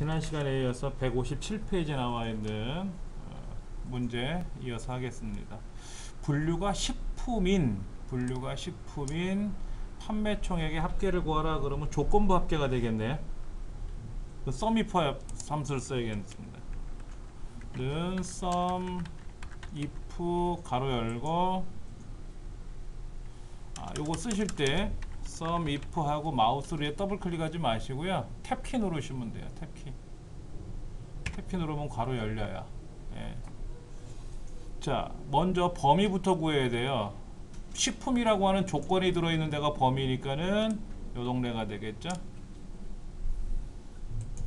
지난 시간에 이어서 157페이지에 나와 있는 어, 문제 이어서 하겠습니다. 분류가 식품인 분류가 식품인 판매총액의 합계를 구하라 그러면 조건부 합계가 되겠네요. 그 썸이프 함수를 써야겠습니다. 는 sum if 가로 열고 아, 요거 쓰실 때 sum if 하고 마우스로 에 더블 클릭하지 마시고요. 탭키 누르시면 돼요. 탭키. 탭키 누르면 괄호 열려요. 예. 자, 먼저 범위부터 구해야 돼요. 식품이라고 하는 조건이 들어있는 데가 범위니까는 요 동네가 되겠죠.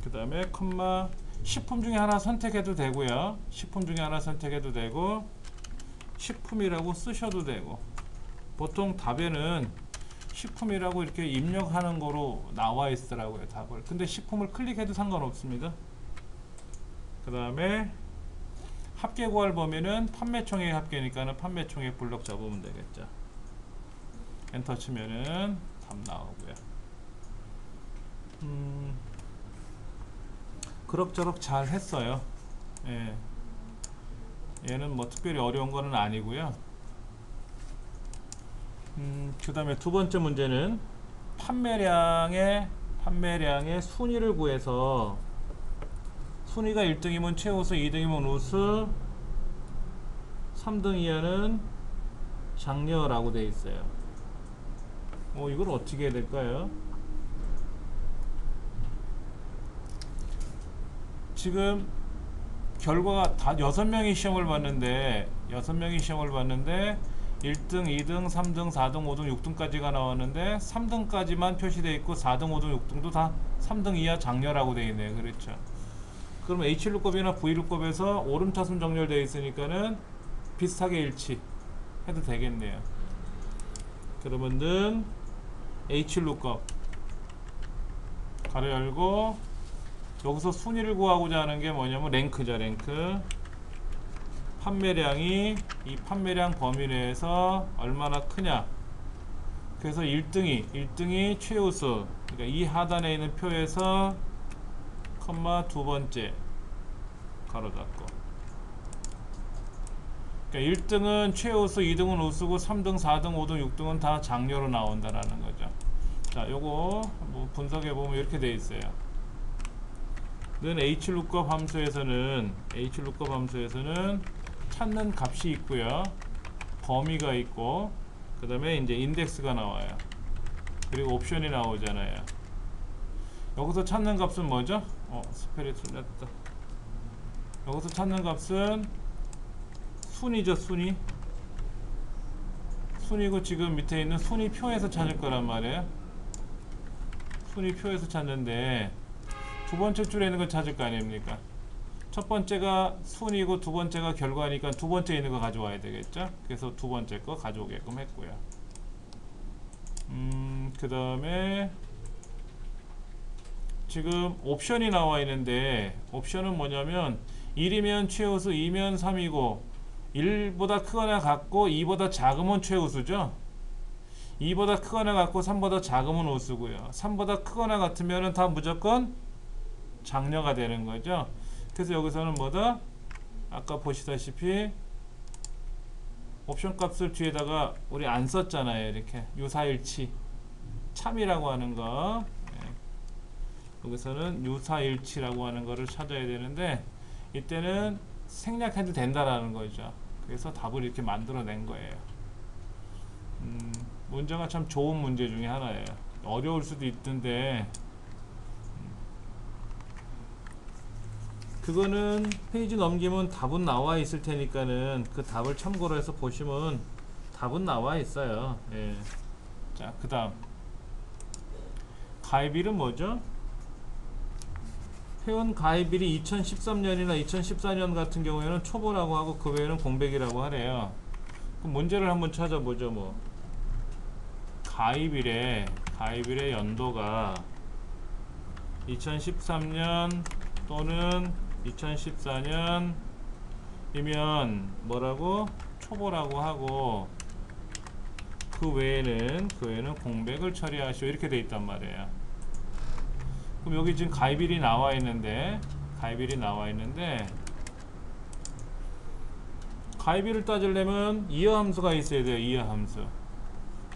그 다음에 컴마 식품 중에 하나 선택해도 되고요. 식품 중에 하나 선택해도 되고 식품이라고 쓰셔도 되고 보통 답에는 식품이라고 이렇게 입력하는 거로 나와 있더라고요 답을. 근데 식품을 클릭해도 상관없습니다. 그 다음에 합계 구할 범위는 판매총액 합계니까는 판매총액 블록 잡으면 되겠죠. 엔터 치면은 답 나오고요. 음, 그럭저럭 잘 했어요. 예. 얘는 뭐 특별히 어려운 거는 아니고요 음, 그 다음에 두 번째 문제는 판매량의 판매량의 순위를 구해서 순위가 1등이면 최우수 2등이면 우수 3등 이하는 장려라고 되어 있어요 어, 이걸 어떻게 해야 될까요? 지금 결과가 다 6명이 시험을 봤는데 6명이 시험을 봤는데 1등, 2등, 3등, 4등, 5등, 6등까지가 나왔는데 3등까지만 표시되어 있고 4등, 5등, 6등도 다 3등 이하 장려라고 되어 있네요. 그렇죠. 그러면 H루급이나 V루급에서 오름차순 정렬되어 있으니까는 비슷하게 일치 해도 되겠네요. 그러면은 H루급 가로 열고 여기서 순위를 구하고자 하는 게 뭐냐면 랭크죠 랭크 판매량이 이 판매량 범위 내에서 얼마나 크냐. 그래서 1등이 1등이 최우수. 그러니까 이 하단에 있는 표에서 컴마 두 번째 가로 닫고. 그러니까 1등은 최우수 2등은 우수고 3등 4등 5등 6등은 다 장려로 나온다라는 거죠. 자 요거 뭐 분석해 보면 이렇게 돼 있어요. 는 hlookup 함수에서는 hlookup 함수에서는 찾는 값이 있고요. 범위가 있고 그 다음에 이제 인덱스가 나와요. 그리고 옵션이 나오잖아요. 여기서 찾는 값은 뭐죠? 어, 스펠이 틀렸다. 여기서 찾는 값은 순위죠, 순위. 순위고 지금 밑에 있는 순위표에서 찾을 거란 말이에요. 순위표에서 찾는데 두 번째 줄에 있는 걸 찾을 거 아닙니까? 첫 번째가 순이고 두 번째가 결과니까 두 번째 있는 거 가져와야 되겠죠? 그래서 두 번째 거 가져오게끔 했고요. 음 그 다음에 지금 옵션이 나와 있는데 옵션은 뭐냐면 1이면 최우수 2면 3이고 1보다 크거나 같고 2보다 작으면 최우수죠? 2보다 크거나 같고 3보다 작으면 우수고요. 3보다 크거나 같으면 다 무조건 장려가 되는 거죠 그래서 여기서는 뭐다? 아까 보시다시피 옵션 값을 뒤에다가 우리 안 썼잖아요. 이렇게 유사일치 참이라고 하는 거 네. 여기서는 유사일치라고 하는 거를 찾아야 되는데 이때는 생략해도 된다라는 거죠. 그래서 답을 이렇게 만들어낸 거예요. 음, 문제가 참 좋은 문제 중에 하나예요. 어려울 수도 있던데 그거는 페이지 넘기면 답은 나와 있을 테니까는 그 답을 참고로 해서 보시면 답은 나와 있어요. 예. 자, 그 다음. 가입일은 뭐죠? 회원 가입일이 2013년이나 2014년 같은 경우에는 초보라고 하고 그 외에는 공백이라고 하래요. 그럼 문제를 한번 찾아보죠, 뭐. 가입일에, 가입일의 연도가 2013년 또는 2014년 이면 뭐라고 초보라고 하고 그 외에는 그 외에는 공백을 처리하시오 이렇게 돼 있단 말이에요. 그럼 여기 지금 가입일이 나와 있는데 가입일이 나와 있는데 가입일을 따지려면 이어 함수가 있어야 돼요. 이어 함수.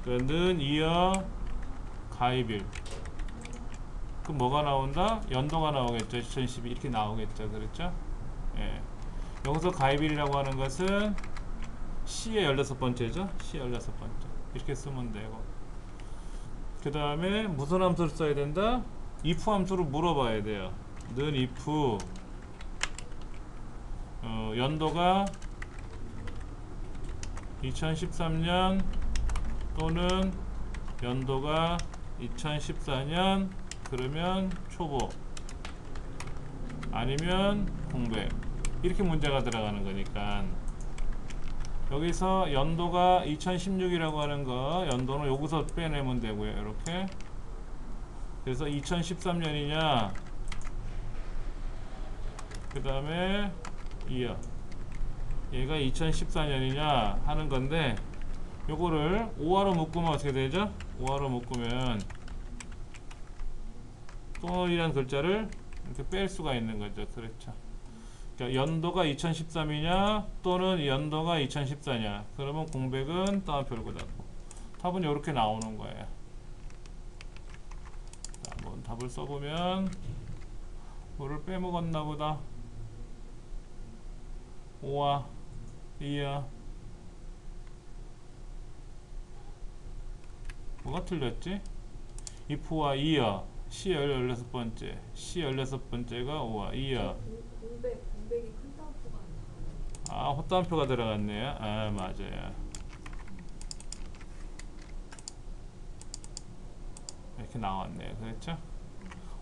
그는 이어 가입일. 그럼 뭐가 나온다? 연도가 나오겠죠. 2012 이렇게 나오겠죠. 그렇죠? 예. 여기서 가입일이라고 하는 것은 C의 16번째죠. C 16번째. 이렇게 쓰면 되고. 그 다음에 무슨 함수를 써야 된다? if 함수를 물어봐야 돼요. 는 if 어, 연도가 2013년 또는 연도가 2014년 그러면 초보 아니면 공백 이렇게 문제가 들어가는 거니까. 여기서 연도가 2016이라고 하는 거 연도는 여기서 빼내면 되고요. 이렇게. 그래서 2013년이냐? 그 다음에 이어. 얘가 2014년이냐 하는 건데 요거를 5화로 묶으면 어떻게 되죠? 5화로 묶으면 또이란 글자를 이렇게 뺄 수가 있는 거죠. 그렇죠. 그러니까 연도가 2013이냐 또는 연도가 2014냐. 그러면 공백은 따옴표를 닫고 답은 이렇게 나오는 거예요. 자, 한번 답을 써보면 뭐를 빼먹었나 보다. 5와 2야. 뭐가 틀렸지? if와 2야 C 16번째 C 16번째가 5와 2야 공백 공백이 큰 따옴표가 안 나와요. 아, 헛다운표가 들어갔네요. 아, 맞아요. 이렇게 나왔네요. 그렇죠?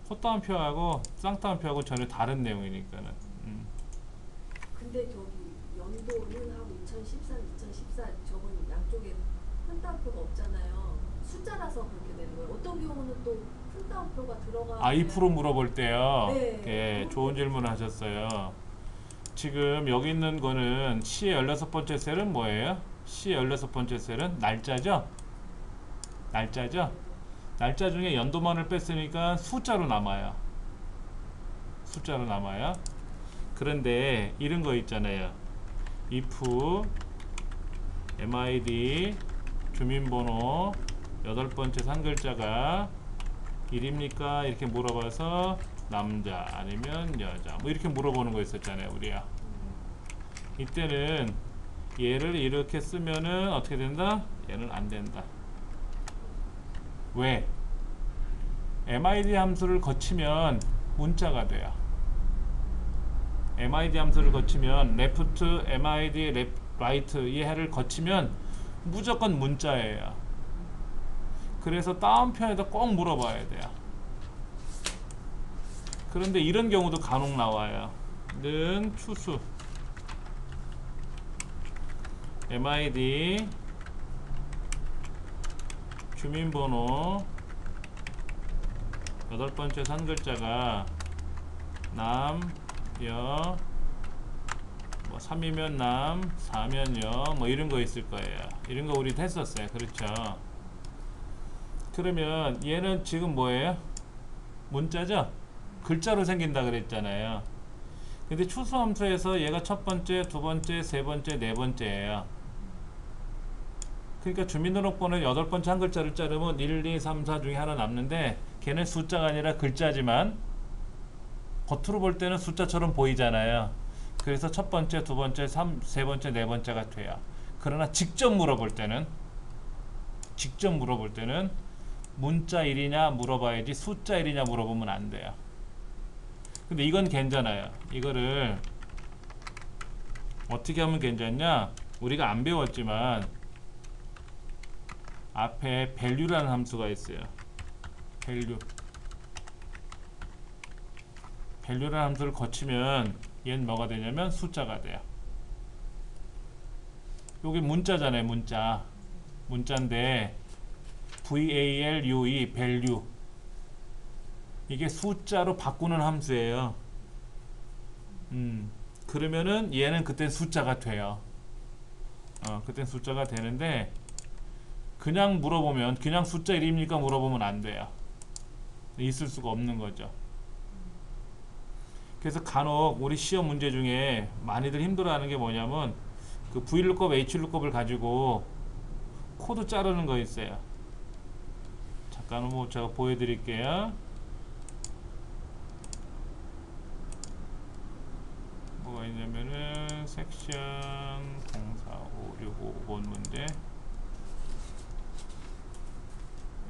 헛다운표하고 쌍따옴표하고 전혀 다른 내용이니까는. 음. 근데 저기 연도는 하고 2013, 2014 저건 양쪽에 큰 따옴표가 없잖아요. 숫자라서 그렇게 되는 거예요. 어떤 경우는 또 큰 따옴표가 들어가. 아, 2% 물어볼 때요. 네. 예, 좋은 질문 하셨어요. 지금 여기 있는 거는 C의 16번째 셀은 뭐예요? C의 16번째 셀은 날짜죠? 날짜죠? 날짜 중에 연도만을 뺐으니까 숫자로 남아요. 숫자로 남아요. 그런데 이런 거 있잖아요. if MID 주민번호 여덟 번째 산글자가 1입니까? 이렇게 물어봐서 남자 아니면 여자 뭐 이렇게 물어보는 거 있었잖아요 우리야 이때는 얘를 이렇게 쓰면은 어떻게 된다? 얘는 안 된다 왜? MID 함수를 거치면 문자가 돼요 MID 함수를 거치면 left, MID, left, right 이 해를 거치면 무조건 문자예요 그래서 다운편에다 꼭 물어봐야 돼요 그런데 이런 경우도 간혹 나와요. 는 추수 MID 주민번호 여덟 번째 산 글자가 남, 여, 뭐 3이면 남, 4면 여, 뭐 이런 거 있을 거예요. 이런 거 우리 했었어요. 그렇죠. 그러면 얘는 지금 뭐예요? 문자죠? 글자로 생긴다 그랬잖아요. 근데 추수함수에서 얘가 첫 번째, 두 번째, 세 번째, 네 번째예요. 그러니까 주민등록번호 여덟 번째 한 글자를 자르면 1, 2, 3, 4 중에 하나 남는데 걔는 숫자가 아니라 글자지만 겉으로 볼 때는 숫자처럼 보이잖아요. 그래서 첫 번째, 두 번째, 삼, 세 번째, 네 번째가 돼요. 그러나 직접 물어볼 때는 직접 물어볼 때는 문자 1이냐 물어봐야지 숫자 1이냐 물어보면 안 돼요. 근데 이건 괜찮아요. 이거를 어떻게 하면 괜찮냐? 우리가 안 배웠지만 앞에 value라는 함수가 있어요. value. value라는 함수를 거치면 얘는 뭐가 되냐면 숫자가 돼요. 여기 문자잖아요, 문자. 문자인데 value, value. 이게 숫자로 바꾸는 함수예요. 음, 그러면은 얘는 그땐 숫자가 돼요. 어, 그땐 숫자가 되는데 그냥 물어보면 그냥 숫자 1입니까 물어보면 안 돼요. 있을 수가 없는 거죠. 그래서 간혹 우리 시험 문제 중에 많이들 힘들어하는 게 뭐냐면 그 VLOOKUP, HLOOKUP을 가지고 코드 자르는 거 있어요. 잠깐 뭐 제가 보여드릴게요. 뭐가 있냐면은 섹션 04565번 문제.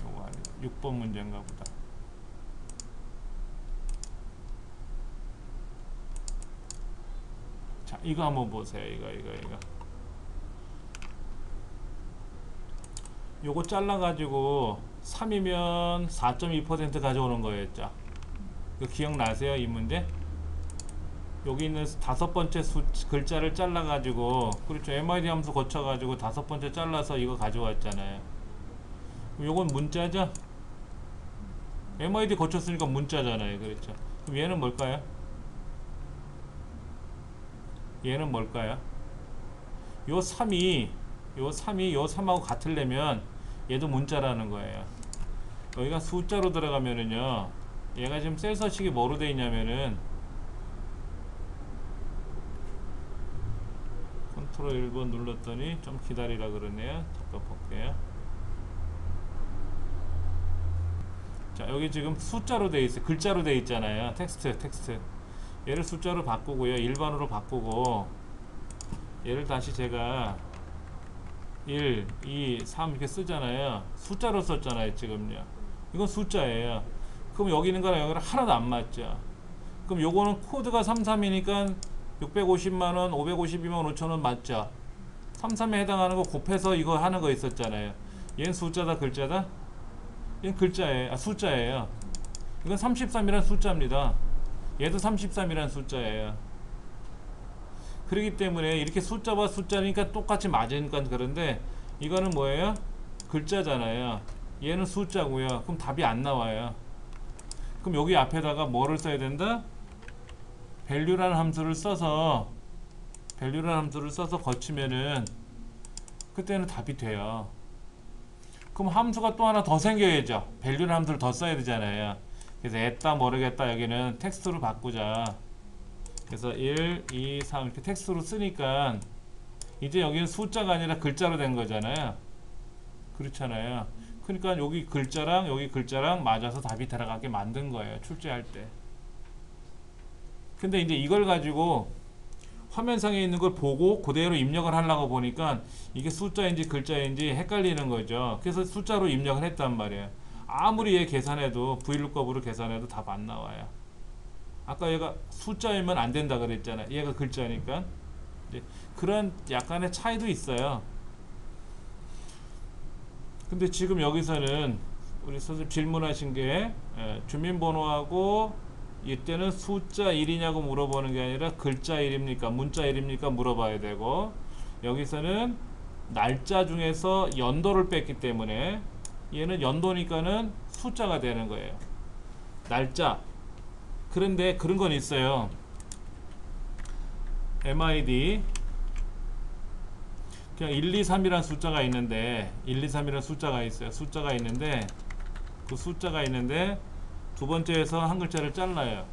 요거 아니다 6번 문제인가 보다. 자 이거 한번 보세요. 이거 이거 이거. 요거 잘라 가지고 3이면 4.2% 가져오는 거였죠. 이거 기억나세요? 이 문제? 여기 있는 다섯 번째 수, 글자를 잘라 가지고 그렇죠. MID 함수 거쳐 가지고 다섯 번째 잘라서 이거 가져왔잖아요. 요건 문자죠? MID 거쳤으니까 문자잖아요. 그렇죠. 그럼 얘는 뭘까요? 얘는 뭘까요? 요 3이 요 3이 요 3하고 같으려면 얘도 문자라는 거예요 여기가 숫자로 들어가면은요 얘가 지금 셀 서식이 뭐로 돼 있냐면은 컨트롤 1번 눌렀더니 좀 기다리라 그러네요. 잠깐 볼게요. 자, 여기 지금 숫자로 돼 있어요. 글자로 돼 있잖아요. 텍스트, 텍스트. 얘를 숫자로 바꾸고요. 일반으로 바꾸고 얘를 다시 제가 1, 2, 3 이렇게 쓰잖아요. 숫자로 썼잖아요, 지금요. 이건 숫자예요. 그럼 여기 있는 거랑 여기랑 하나도 안 맞죠. 그럼 요거는 코드가 33이니까 650만원, 552만 5천원 맞죠? 33에 해당하는 거 곱해서 이거 하는 거 있었잖아요. 얘는 숫자다, 글자다? 얘는 글자예요. 아, 숫자예요. 이건 33이란 숫자입니다. 얘도 33이란 숫자예요. 그렇기 때문에 이렇게 숫자와 숫자니까 똑같이 맞으니까 그런데 이거는 뭐예요? 글자잖아요. 얘는 숫자고요. 그럼 답이 안 나와요. 그럼 여기 앞에다가 뭐를 써야 된다? value라는 함수를 써서 value라는 함수를 써서 거치면은 그때는 답이 돼요. 그럼 함수가 또 하나 더 생겨야죠. value라는 함수를 더 써야 되잖아요. 그래서 했다 모르겠다 여기는 텍스트로 바꾸자. 그래서 1, 2, 3 이렇게 텍스트로 쓰니까 이제 여기는 숫자가 아니라 글자로 된 거잖아요. 그렇잖아요. 그러니까 여기 글자랑 여기 글자랑 맞아서 답이 들어가게 만든 거예요. 출제할 때. 근데 이제 이걸 가지고 화면상에 있는 걸 보고 그대로 입력을 하려고 보니까 이게 숫자인지 글자인지 헷갈리는 거죠. 그래서 숫자로 입력을 했단 말이에요. 아무리 얘 계산해도 VLOOKUP으로 계산해도 답 안 나와요. 아까 얘가 숫자이면 안 된다 그랬잖아요. 얘가 글자니까. 그런 약간의 차이도 있어요. 근데 지금 여기서는 우리 선생님 질문하신 게 에, 주민번호하고 이때는 숫자 1이냐고 물어보는 게 아니라 글자 1입니까 문자 1입니까 물어봐야 되고 여기서는 날짜 중에서 연도를 뺐기 때문에 얘는 연도니까는 숫자가 되는 거예요 날짜 그런데 그런 건 있어요 MID 그냥 1, 2, 3이란 숫자가 있는데 1, 2, 3이란 숫자가 있어요 숫자가 있는데 그 숫자가 있는데 두 번째에서 한 글자를 잘라요.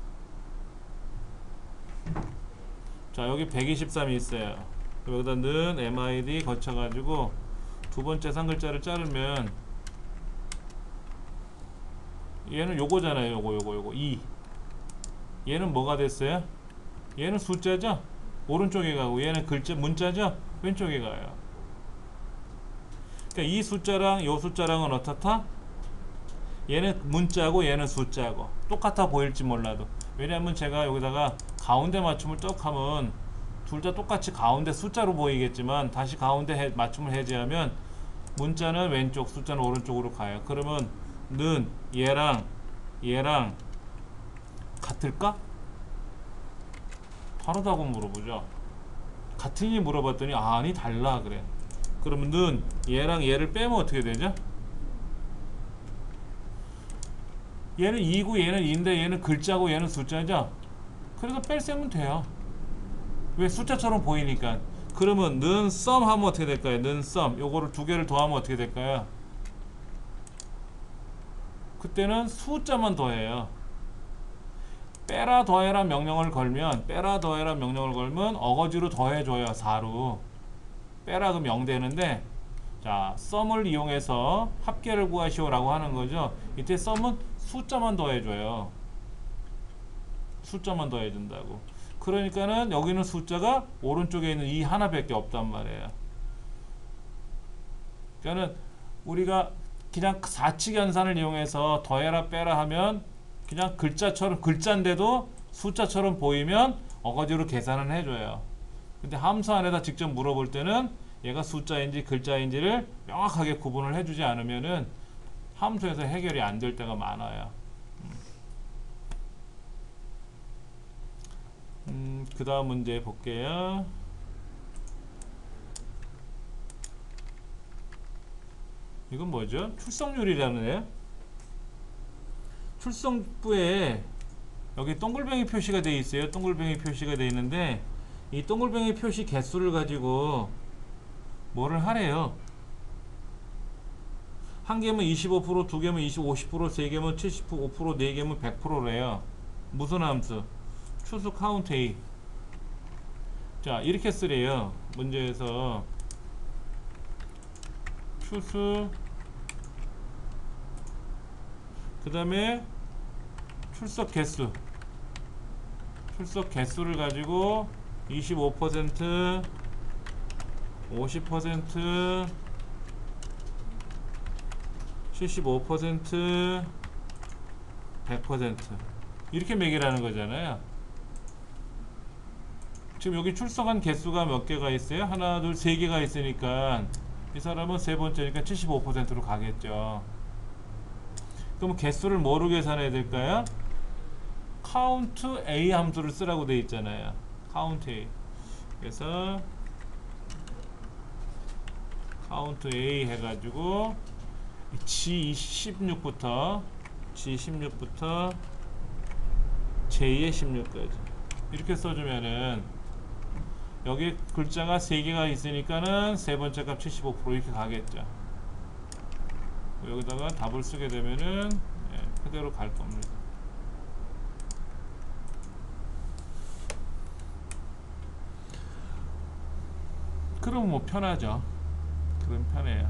자 여기 123이 있어요. 여기다 는 MID 거쳐가지고 두 번째 한 글자를 자르면 얘는 요거잖아요. 요거 요거 요거 2 얘는 뭐가 됐어요? 얘는 숫자죠? 오른쪽에 가고 얘는 글자 문자죠? 왼쪽에 가요. 그러니까 이 숫자랑 요 숫자랑은 어떻다? 얘는 문자고 얘는 숫자고 똑같아 보일지 몰라도 왜냐하면 제가 여기다가 가운데 맞춤을 떡 하면 둘 다 똑같이 가운데 숫자로 보이겠지만 다시 가운데 해, 맞춤을 해제하면 문자는 왼쪽 숫자는 오른쪽으로 가요 그러면 는 얘랑 얘랑 같을까? 다르다고 물어보죠. 같으니 물어봤더니 아니 달라 그래. 그러면 는 얘랑 얘를 빼면 어떻게 되죠? 얘는 2고 얘는 2인데 얘는 글자고 얘는 숫자죠? 그래서 뺄셈은 돼요. 왜? 숫자처럼 보이니까. 그러면 는 썸 하면 어떻게 될까요? 는 썸. 요거를 두 개를 더하면 어떻게 될까요? 그때는 숫자만 더해요. 빼라 더해라 명령을 걸면 빼라 더해라 명령을 걸면 어거지로 더해줘요 4로. 빼라 그럼 0 되는데 자 썸을 이용해서 합계를 구하시오 라고 하는 거죠. 이때 썸은 숫자만 더해줘요. 숫자만 더해준다고. 그러니까는 여기는 숫자가 오른쪽에 있는 이 하나밖에 없단 말이에요. 그러니까는 우리가 그냥 사칙 연산을 이용해서 더해라 빼라 하면 그냥 글자처럼 글자인데도 숫자처럼 보이면 어거지로 계산을 해줘요. 근데 함수 안에다 직접 물어볼 때는 얘가 숫자인지 글자인지를 명확하게 구분을 해주지 않으면은 함수에서 해결이 안 될 때가 많아요. 음, 그 다음 문제 볼게요. 이건 뭐죠? 출석률이라는 애. 출석부에 여기 동글뱅이 표시가 되어 있어요. 동글뱅이 표시가 되어 있는데 이 동글뱅이 표시 개수를 가지고 뭐를 하래요? 한 개면 25%, 두 개면 20, 50%, 세 개면 75%, 네 개면 100%래요. 무슨 함수? 추수 카운트 A. 자, 이렇게 쓰래요. 문제에서 추수 그 다음에 출석 개수 출석 개수를 가지고 25% 50% 75% 100% 이렇게 매기라는 거잖아요 지금 여기 출석한 개수가 몇 개가 있어요? 하나 둘 세 개가 있으니까 이 사람은 세 번째니까 75%로 가겠죠 그럼 개수를 뭐로 계산해야 될까요? Count a 함수를 쓰라고 되어 있잖아요. count a. 그래서 count a 해가지고 G16부터 G16부터 J의 16까지 이렇게 써주면은 여기 글자가 3개가 있으니까는 세 번째 값 75% 이렇게 가겠죠. 여기다가 답을 쓰게 되면은 예, 그대로 갈 겁니다. 그럼 뭐 편하죠. 그럼 편해요.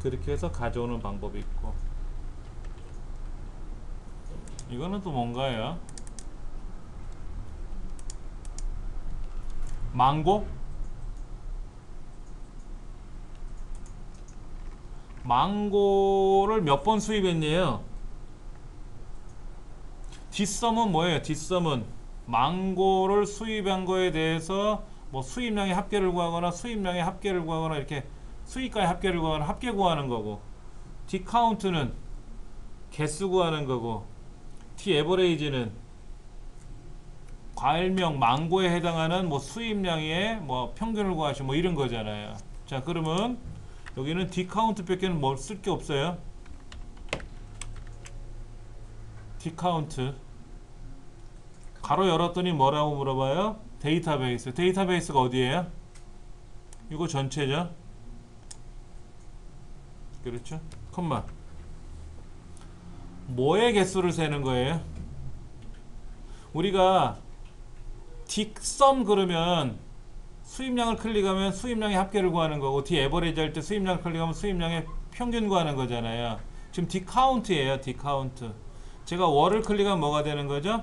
그렇게 해서 가져오는 방법이 있고 이거는 또 뭔가요? 망고? 망고를 몇 번 수입했네요. DSUM은 뭐예요? 뒷섬은 망고를 수입한 거에 대해서 뭐 수입량의 합계를 구하거나 수입량의 합계를 구하거나 이렇게 수입가의 합계를 구하거나 합계 구하는 거고 DCOUNT는 개수 구하는 거고 DAVERAGE는 과일명 망고에 해당하는 뭐 수입량의 뭐 평균을 구하시 뭐 이런 거잖아요. 자 그러면 여기는 DCOUNT 밖에 뭐 쓸 게 없어요. DCOUNT 괄호 열었더니 뭐라고 물어봐요? 데이터베이스. 데이터베이스가 어디예요? 이거 전체죠. 그렇죠? 컴마. 뭐의 개수를 세는 거예요? 우리가 DSUM 그러면 수입량을 클릭하면 수입량의 합계를 구하는 거고 DAVERAGE 할 때 수입량을 클릭하면 수입량의 평균 구하는 거잖아요. 지금 DCOUNT예요. DCOUNT. 제가 월을 클릭하면 뭐가 되는 거죠?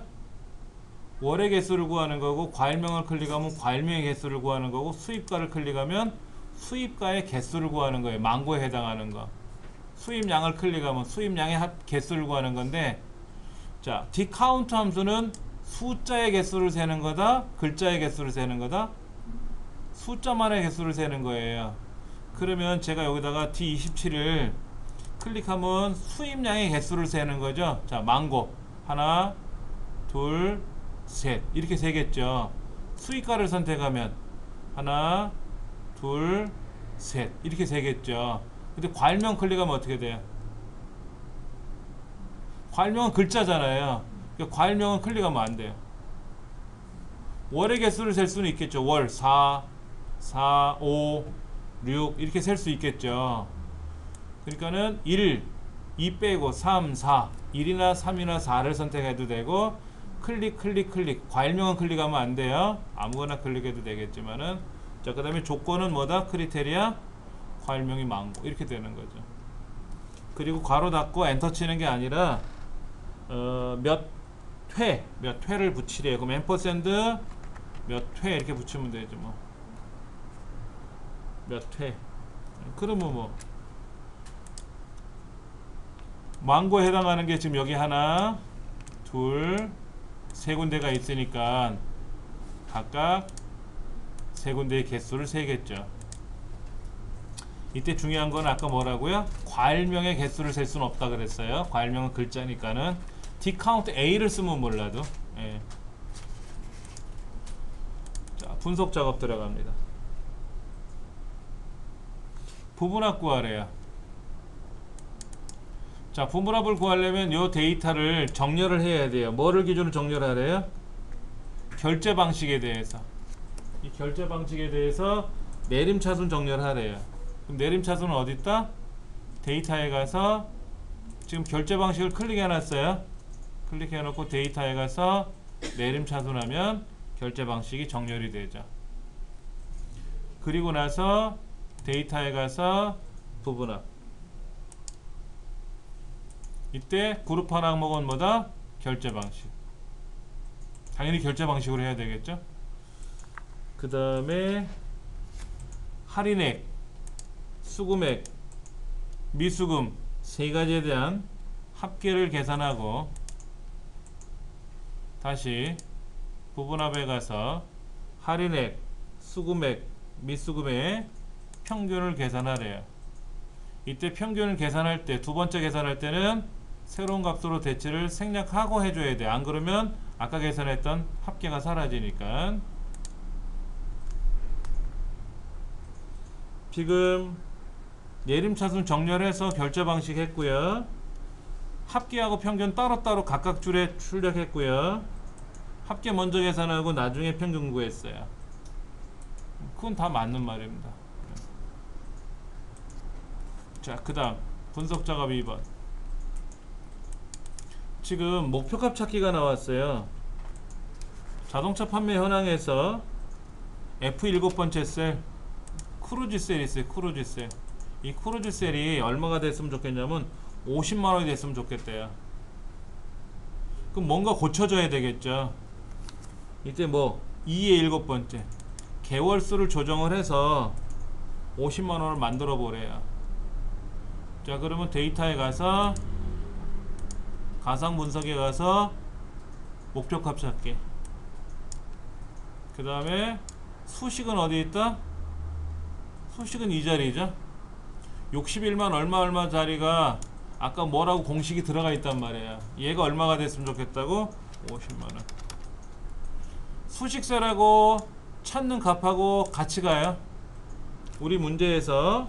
월의 개수를 구하는 거고 과일명을 클릭하면 과일명의 개수를 구하는 거고 수입가를 클릭하면 수입가의 개수를 구하는 거예요. 망고에 해당하는 거. 수입량을 클릭하면 수입량의 합, 개수를 구하는 건데 자, DCOUNT 함수는 숫자의 개수를 세는 거다. 글자의 개수를 세는 거다. 숫자만의 개수를 세는 거예요. 그러면 제가 여기다가 D27을 클릭하면 수입량의 개수를 세는 거죠. 자, 망고. 하나, 둘, 셋. 이렇게 세겠죠. 수입가를 선택하면 하나, 둘, 셋. 이렇게 세겠죠. 근데 과일명 클릭하면 어떻게 돼요? 과일명은 글자잖아요. 그러니까 과일명은 클릭하면 안 돼요. 월의 개수를 셀 수는 있겠죠. 월 4, 4, 5, 6 이렇게 셀 수 있겠죠. 그러니까는 1, 2 빼고 3, 4, 1이나 3이나 4를 선택해도 되고 클릭 클릭 클릭 과일명은 클릭하면 안 돼요. 아무거나 클릭해도 되겠지만은 자 그 다음에 조건은 뭐다? criteria 과일명이 망고 이렇게 되는 거죠. 그리고 괄호 닫고 엔터 치는 게 아니라 어, 몇 회, 몇 회를 붙이래요. 그럼 ampersand 몇 회 이렇게 붙이면 되죠 뭐. 몇 회. 그러면 뭐 망고에 해당하는 게 지금 여기 하나, 둘, 세 군데가 있으니까 각각 세 군데의 개수를 세겠죠. 이때 중요한 건 아까 뭐라고요? 과일명의 개수를 셀 수는 없다 그랬어요. 과일명은 글자니까는 디카운트 A를 쓰면 몰라도 예. 자 분석 작업 들어갑니다. 부분합 구하래요. 자 부분합을 구하려면 요 데이터를 정렬을 해야 돼요. 뭐를 기준으로 정렬하래요? 결제 방식에 대해서 이 결제 방식에 대해서 내림차순 정렬하래요. 그럼 내림차순은 어디 있다? 데이터에 가서 지금 결제 방식을 클릭해 놨어요. 클릭해 놓고 데이터에 가서 내림차순하면 결제 방식이 정렬이 되죠. 그리고 나서 데이터에 가서 부분합. 이때 그룹한 항목은 뭐다? 결제 방식. 당연히 결제 방식으로 해야 되겠죠. 그 다음에 할인액, 수금액, 미수금 세 가지에 대한 합계를 계산하고 다시 부분합에 가서 할인액, 수금액, 미수금의 평균을 계산하래요. 이때 평균을 계산할 때 두 번째 계산할 때는 새로운 값으로 대치를 생략하고 해줘야 돼. 안 그러면 아까 계산했던 합계가 사라지니까. 지금 예림차순 정렬해서 결제 방식 했고요. 합계하고 평균 따로따로 각각 줄에 출력했고요. 합계 먼저 계산하고 나중에 평균 구했어요. 그건 다 맞는 말입니다. 자, 그 다음 분석 작업 2번. 지금 목표값 찾기가 나왔어요. 자동차 판매 현황에서 F7번째 셀 크루즈 셀이 있어요. 크루즈 셀. 이 크루즈 셀이 얼마가 됐으면 좋겠냐면 50만 원이 됐으면 좋겠대요. 그럼 뭔가 고쳐져야 되겠죠. 이때 뭐 2의 7번째 개월 수를 조정을 해서 50만 원을 만들어 보래요. 자, 그러면 데이터에 가서 가상 분석에 가서 목표 값 찾기. 그 다음에 수식은 어디 있다? 수식은 이 자리죠. 61만 얼마 얼마 자리가 아까 뭐라고 공식이 들어가 있단 말이에요. 얘가 얼마가 됐으면 좋겠다고? 50만 원. 수식세라고 찾는 값하고 같이 가요. 우리 문제에서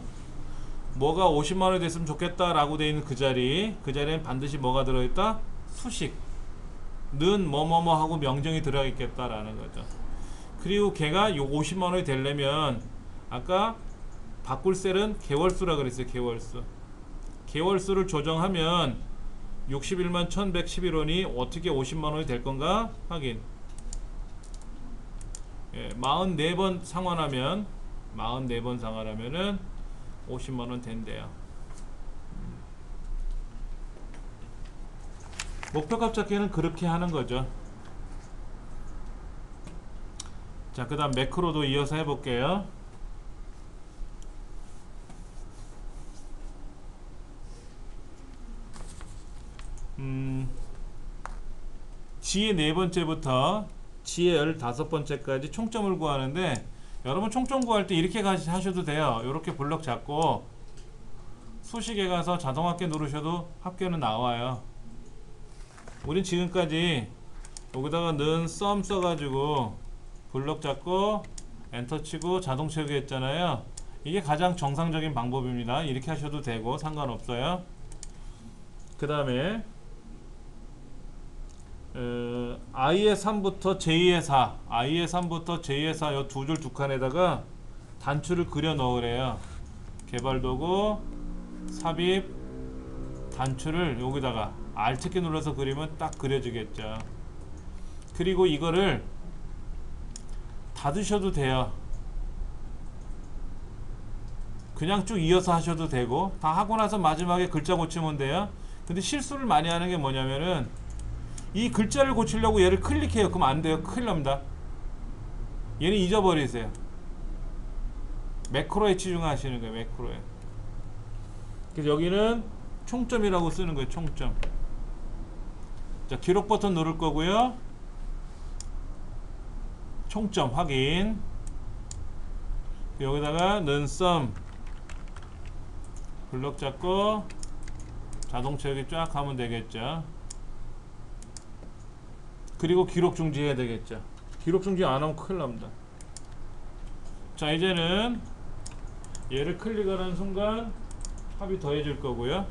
뭐가 50만 원이 됐으면 좋겠다 라고 돼 있는 그 자리, 그 자리엔 반드시 뭐가 들어 있다? 수식. 는 뭐뭐뭐 하고 명령이 들어 있겠다 라는 거죠. 그리고 걔가 요 50만 원이 되려면 아까 바꿀 셀은 개월수라 그랬어요. 개월수. 개월수를 조정하면 61만 1111원이 어떻게 50만 원이 될 건가 확인. 예, 44번 상환하면 44번 상환하면은 50만 원 된대요. 음. 목표값 찾기는 그렇게 하는 거죠. 자, 그 다음 매크로도 이어서 해볼게요. 음, G의 네 번째부터 G의 열다섯 번째까지 총점을 구하는데 여러분 총점 구할 때 이렇게 가- 하셔도 돼요. 이렇게 블럭 잡고 수식에 가서 자동 합계 누르셔도 합계는 나와요. 우린 지금까지 여기다가 는 썸 써가지고 블럭 잡고 엔터 치고 자동 채우기 했잖아요. 이게 가장 정상적인 방법입니다. 이렇게 하셔도 되고 상관없어요. 그 다음에 어, i의 3부터 j의 4, i의 3부터 j의 4요두줄 두 칸에다가 단추를 그려 넣으래요. 개발도구 삽입 단추를 여기다가 Alt키 눌러서 그리면 딱 그려지겠죠. 그리고 이거를 닫으셔도 돼요. 그냥 쭉 이어서 하셔도 되고 다 하고 나서 마지막에 글자 고치면 돼요. 근데 실수를 많이 하는 게 뭐냐면은 이 글자를 고치려고 얘를 클릭해요. 그럼 안 돼요. 큰일 납니다. 얘는 잊어버리세요. 매크로에 치중하시는 거예요. 매크로에. 그래서 여기는 총점이라고 쓰는 거예요. 총점. 자, 기록 버튼 누를 거고요. 총점 확인. 여기다가 눈썸 블럭 잡고 자동차 여기 쫙 하면 되겠죠. 그리고 기록 중지해야 되겠죠. 기록 중지 안 하면 큰일 납니다. 자, 이제는 얘를 클릭하는 순간 합이 더해질 거고요.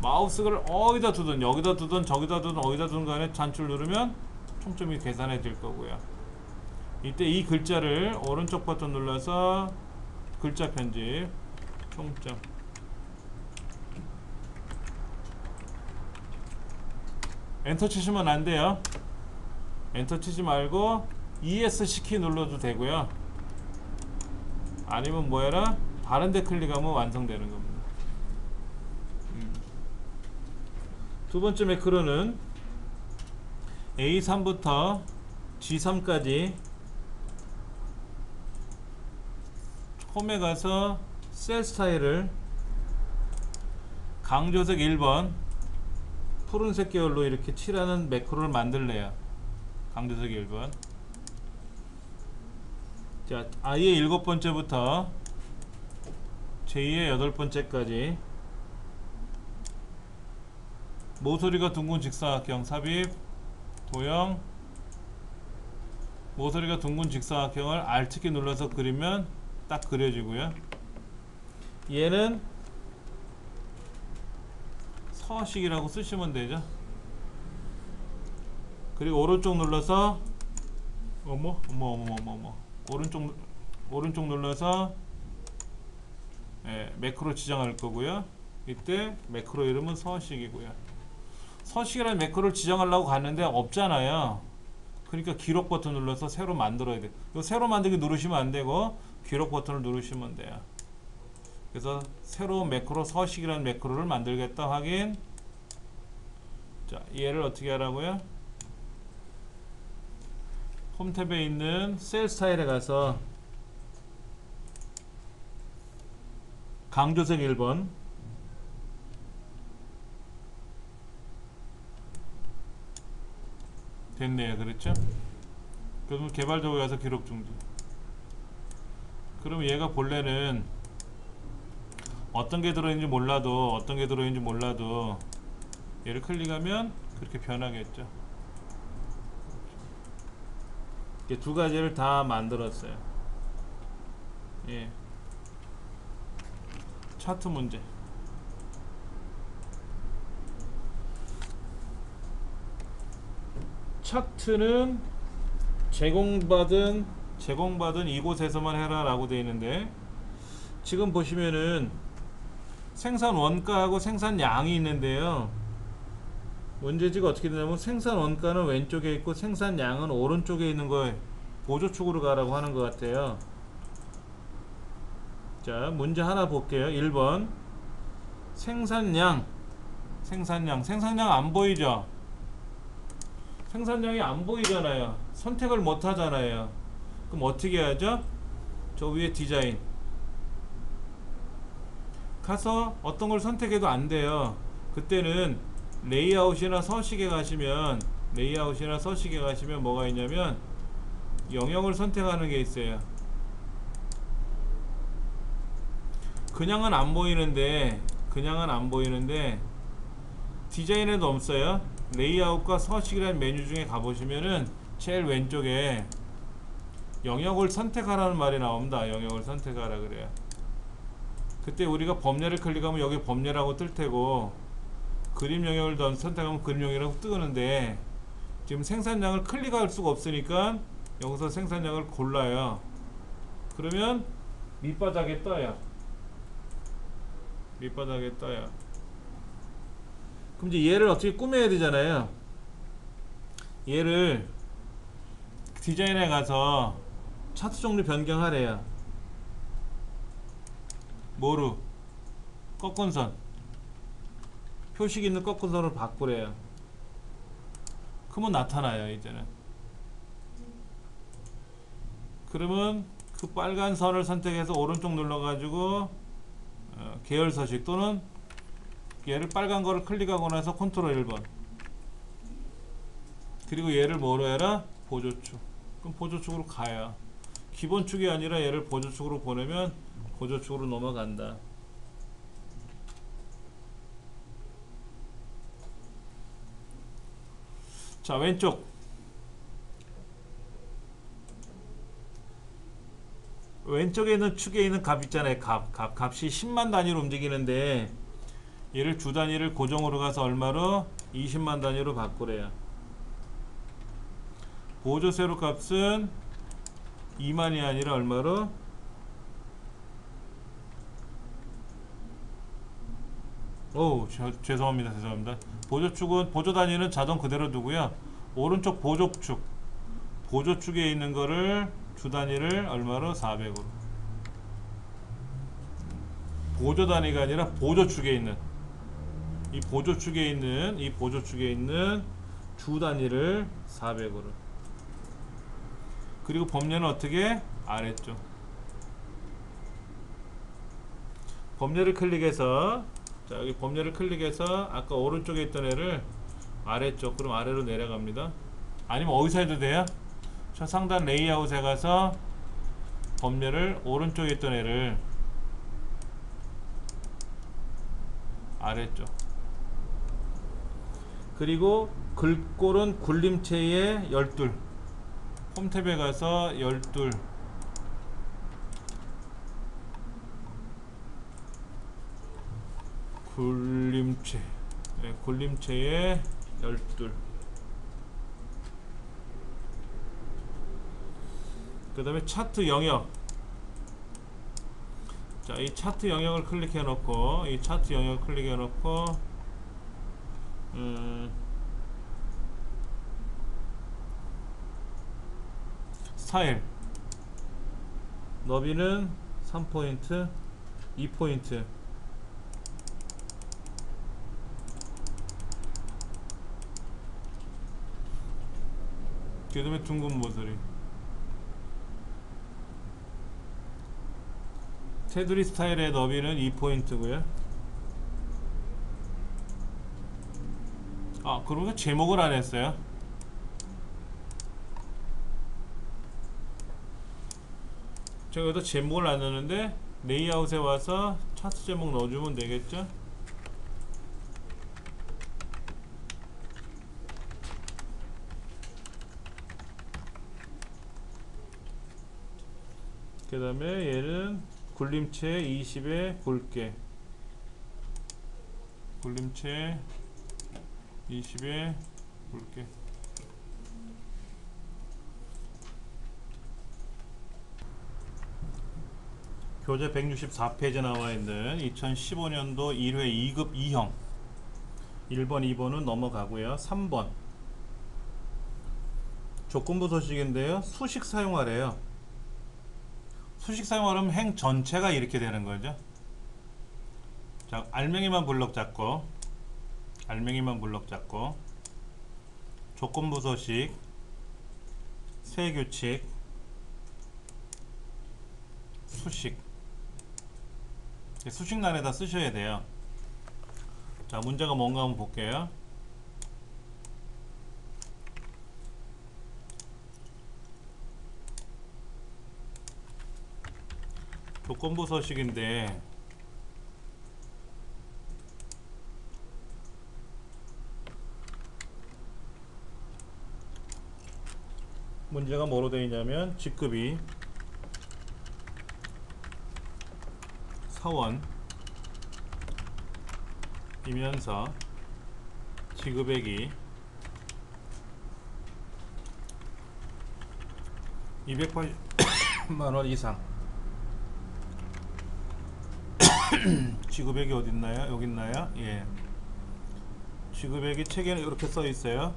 마우스를 어디다 두든 여기다 두든 저기다 두든 어디다 두든 간에 단추를 누르면 총점이 계산해질 거고요. 이때 이 글자를 오른쪽 버튼 눌러서 글자 편집 총점 엔터 치시면 안 돼요. 엔터 치지 말고 ESC 키 눌러도 되고요. 아니면 뭐해라 다른 데 클릭하면 완성되는 겁니다. 음. 두 번째 매크로는 A3부터 G3까지 홈에 가서 셀 스타일을 강조색 1번 푸른색 계열로 이렇게 칠하는 매크로를 만들래요. 강조색 1번. 자, 아예 일곱 번째부터 제2의 여덟 번째까지 모서리가 둥근 직사각형 삽입 도형 모서리가 둥근 직사각형을 Alt키 눌러서 그리면 딱 그려지고요. 얘는 서식이라고 쓰시면 되죠. 그리고 오른쪽 눌러서 어머 어머 어머 어머 어머 오른쪽 누- 오른쪽 눌러서 예, 매크로 지정할 거고요. 이때 매크로 이름은 서식이고요. 서식이라는 매크로를 지정하려고 갔는데 없잖아요. 그러니까 기록 버튼 눌러서 새로 만들어야 돼요. 새로 만들기 누르시면 안 되고 기록 버튼을 누르시면 돼요. 그래서 새로운 매크로 서식이라는 매크로를 만들겠다 확인. 자, 얘를 어떻게 하라고요? 홈 탭에 있는 셀 스타일에 가서 강조색 1번 됐네요. 그렇죠? 그러면 개발적으로 가서 기록 중지. 그럼 얘가 본래는 어떤 게 들어있는지 몰라도 어떤 게 들어있는지 몰라도 얘를 클릭하면 그렇게 변하겠죠. 이렇게 두 가지를 다 만들었어요. 예. 차트 문제. 차트는 제공받은 제공받은 이곳에서만 해라 라고 되어 있는데 지금 보시면은 생산 원가하고 생산량이 있는데요. 문제지가 어떻게 되냐면 생산 원가는 왼쪽에 있고 생산량은 오른쪽에 있는 거에 보조축으로 가라고 하는 것 같아요. 자, 문제 하나 볼게요. 1번. 생산량. 생산량. 생산량 안 보이죠? 생산량이 안 보이잖아요. 선택을 못 하잖아요. 그럼 어떻게 하죠? 저 위에 디자인. 가서 어떤 걸 선택해도 안 돼요. 그때는 레이아웃이나 서식에 가시면 레이아웃이나 서식에 가시면 뭐가 있냐면 영역을 선택하는 게 있어요. 그냥은 안 보이는데 그냥은 안 보이는데 디자인에도 없어요. 레이아웃과 서식이라는 메뉴 중에 가보시면은 제일 왼쪽에 영역을 선택하라는 말이 나옵니다. 영역을 선택하라 그래요. 그때 우리가 범례를 클릭하면 여기 범례라고 뜰 테고 그림 영역을 더 선택하면 그림 영역이라고 뜨는데 지금 생산량을 클릭할 수가 없으니까 여기서 생산량을 골라요. 그러면 밑바닥에 떠요. 밑바닥에 떠요. 그럼 이제 얘를 어떻게 꾸며야 되잖아요. 얘를 디자인에 가서 차트 종류 변경하래요. 뭐로? 꺾은 선. 표식 있는 꺾은 선으로 바꾸래요. 그러면 나타나요, 이제는. 그러면 그 빨간 선을 선택해서 오른쪽 눌러가지고 어, 계열 서식 또는 얘를 빨간 거를 클릭하고 나서 컨트롤 1번 그리고 얘를 뭐로 해라? 보조축 그럼 보조축으로 가요 기본축이 아니라 얘를 보조축으로 보내면 보조축으로 넘어간다. 자 왼쪽. 왼쪽에 있는 축에 있는 값 있잖아요 값, 값 값이 10만 단위로 움직이는데 얘를 주 단위를 고정으로 가서 얼마로? 20만 단위로 바꾸래요. 보조 세로 값은 2만이 아니라 얼마로 오 죄송합니다. 죄송합니다. 보조축은 보조 단위는 자동 그대로 두고요. 오른쪽 보조축. 보조축에 있는 거를 주 단위를 얼마로? 400으로. 보조 단위가 아니라 보조축에 있는. 이 보조축에 있는 이 보조축에 있는 주 단위를 400으로. 그리고 범례는 어떻게? 아래쪽. 범례를 클릭해서 자 여기 범례를 클릭해서 아까 오른쪽에 있던 애를 아래쪽 그럼 아래로 내려갑니다. 아니면 어디서 해도 돼요? 저 상단 레이아웃에 가서 범례를 오른쪽에 있던 애를 아래쪽. 그리고 글꼴은 굴림체에 12 홈탭에 가서 12 굴림체. 네, 굴림체에 12그 다음에 차트 영역. 자 이 차트 영역을 클릭해 놓고 이 차트 영역을 클릭해 놓고 음, 스타일. 너비는 3포인트 2포인트 그 다음에 둥근 모서리 테두리 스타일의 너비는 2포인트고요. 아 그러면 제목을 안 했어요? 제가 여기다 제목을 안 넣는데 레이아웃에 와서 차트 제목 넣어주면 되겠죠 그 다음에 얘는 굴림체 20에 굵게. 굴림체 20에 굵게. 교재 164페이지 나와 있는 2015년도 1회 2급 2형. 1번 2번은 넘어가고요. 3번. 조건부 소식인데요. 수식 사용하래요 수식 사용하려면 행 전체가 이렇게 되는 거죠. 자 알맹이만 블럭 잡고 알맹이만 블럭 잡고 조건부 소식 세 규칙 수식. 수식란에다 쓰셔야 돼요. 자 문제가 뭔가 한번 볼게요 조건부 서식인데 문제가 뭐로 되어 있냐면 직급이 사원 이면서 지급액이 280만원 이상 지급액이 어디 있나요? 여기 있나요? 예. 지급액이 책에는 이렇게 써 있어요.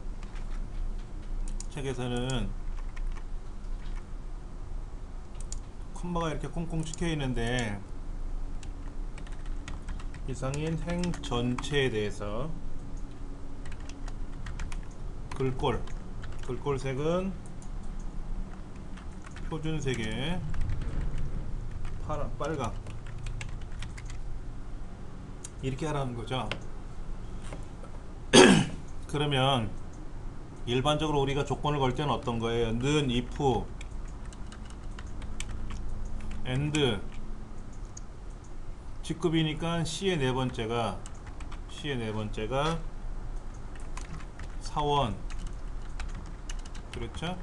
책에서는 콤마가 이렇게 콩콩 찍혀 있는데 이상인 행 전체에 대해서 글꼴 글꼴색은 표준색에 파란 빨강 이렇게 하라는 거죠. 그러면 일반적으로 우리가 조건을 걸 때는 어떤 거예요? 는 if and 직급이니까 C의 네 번째가 C의 네 번째가 사원 그렇죠?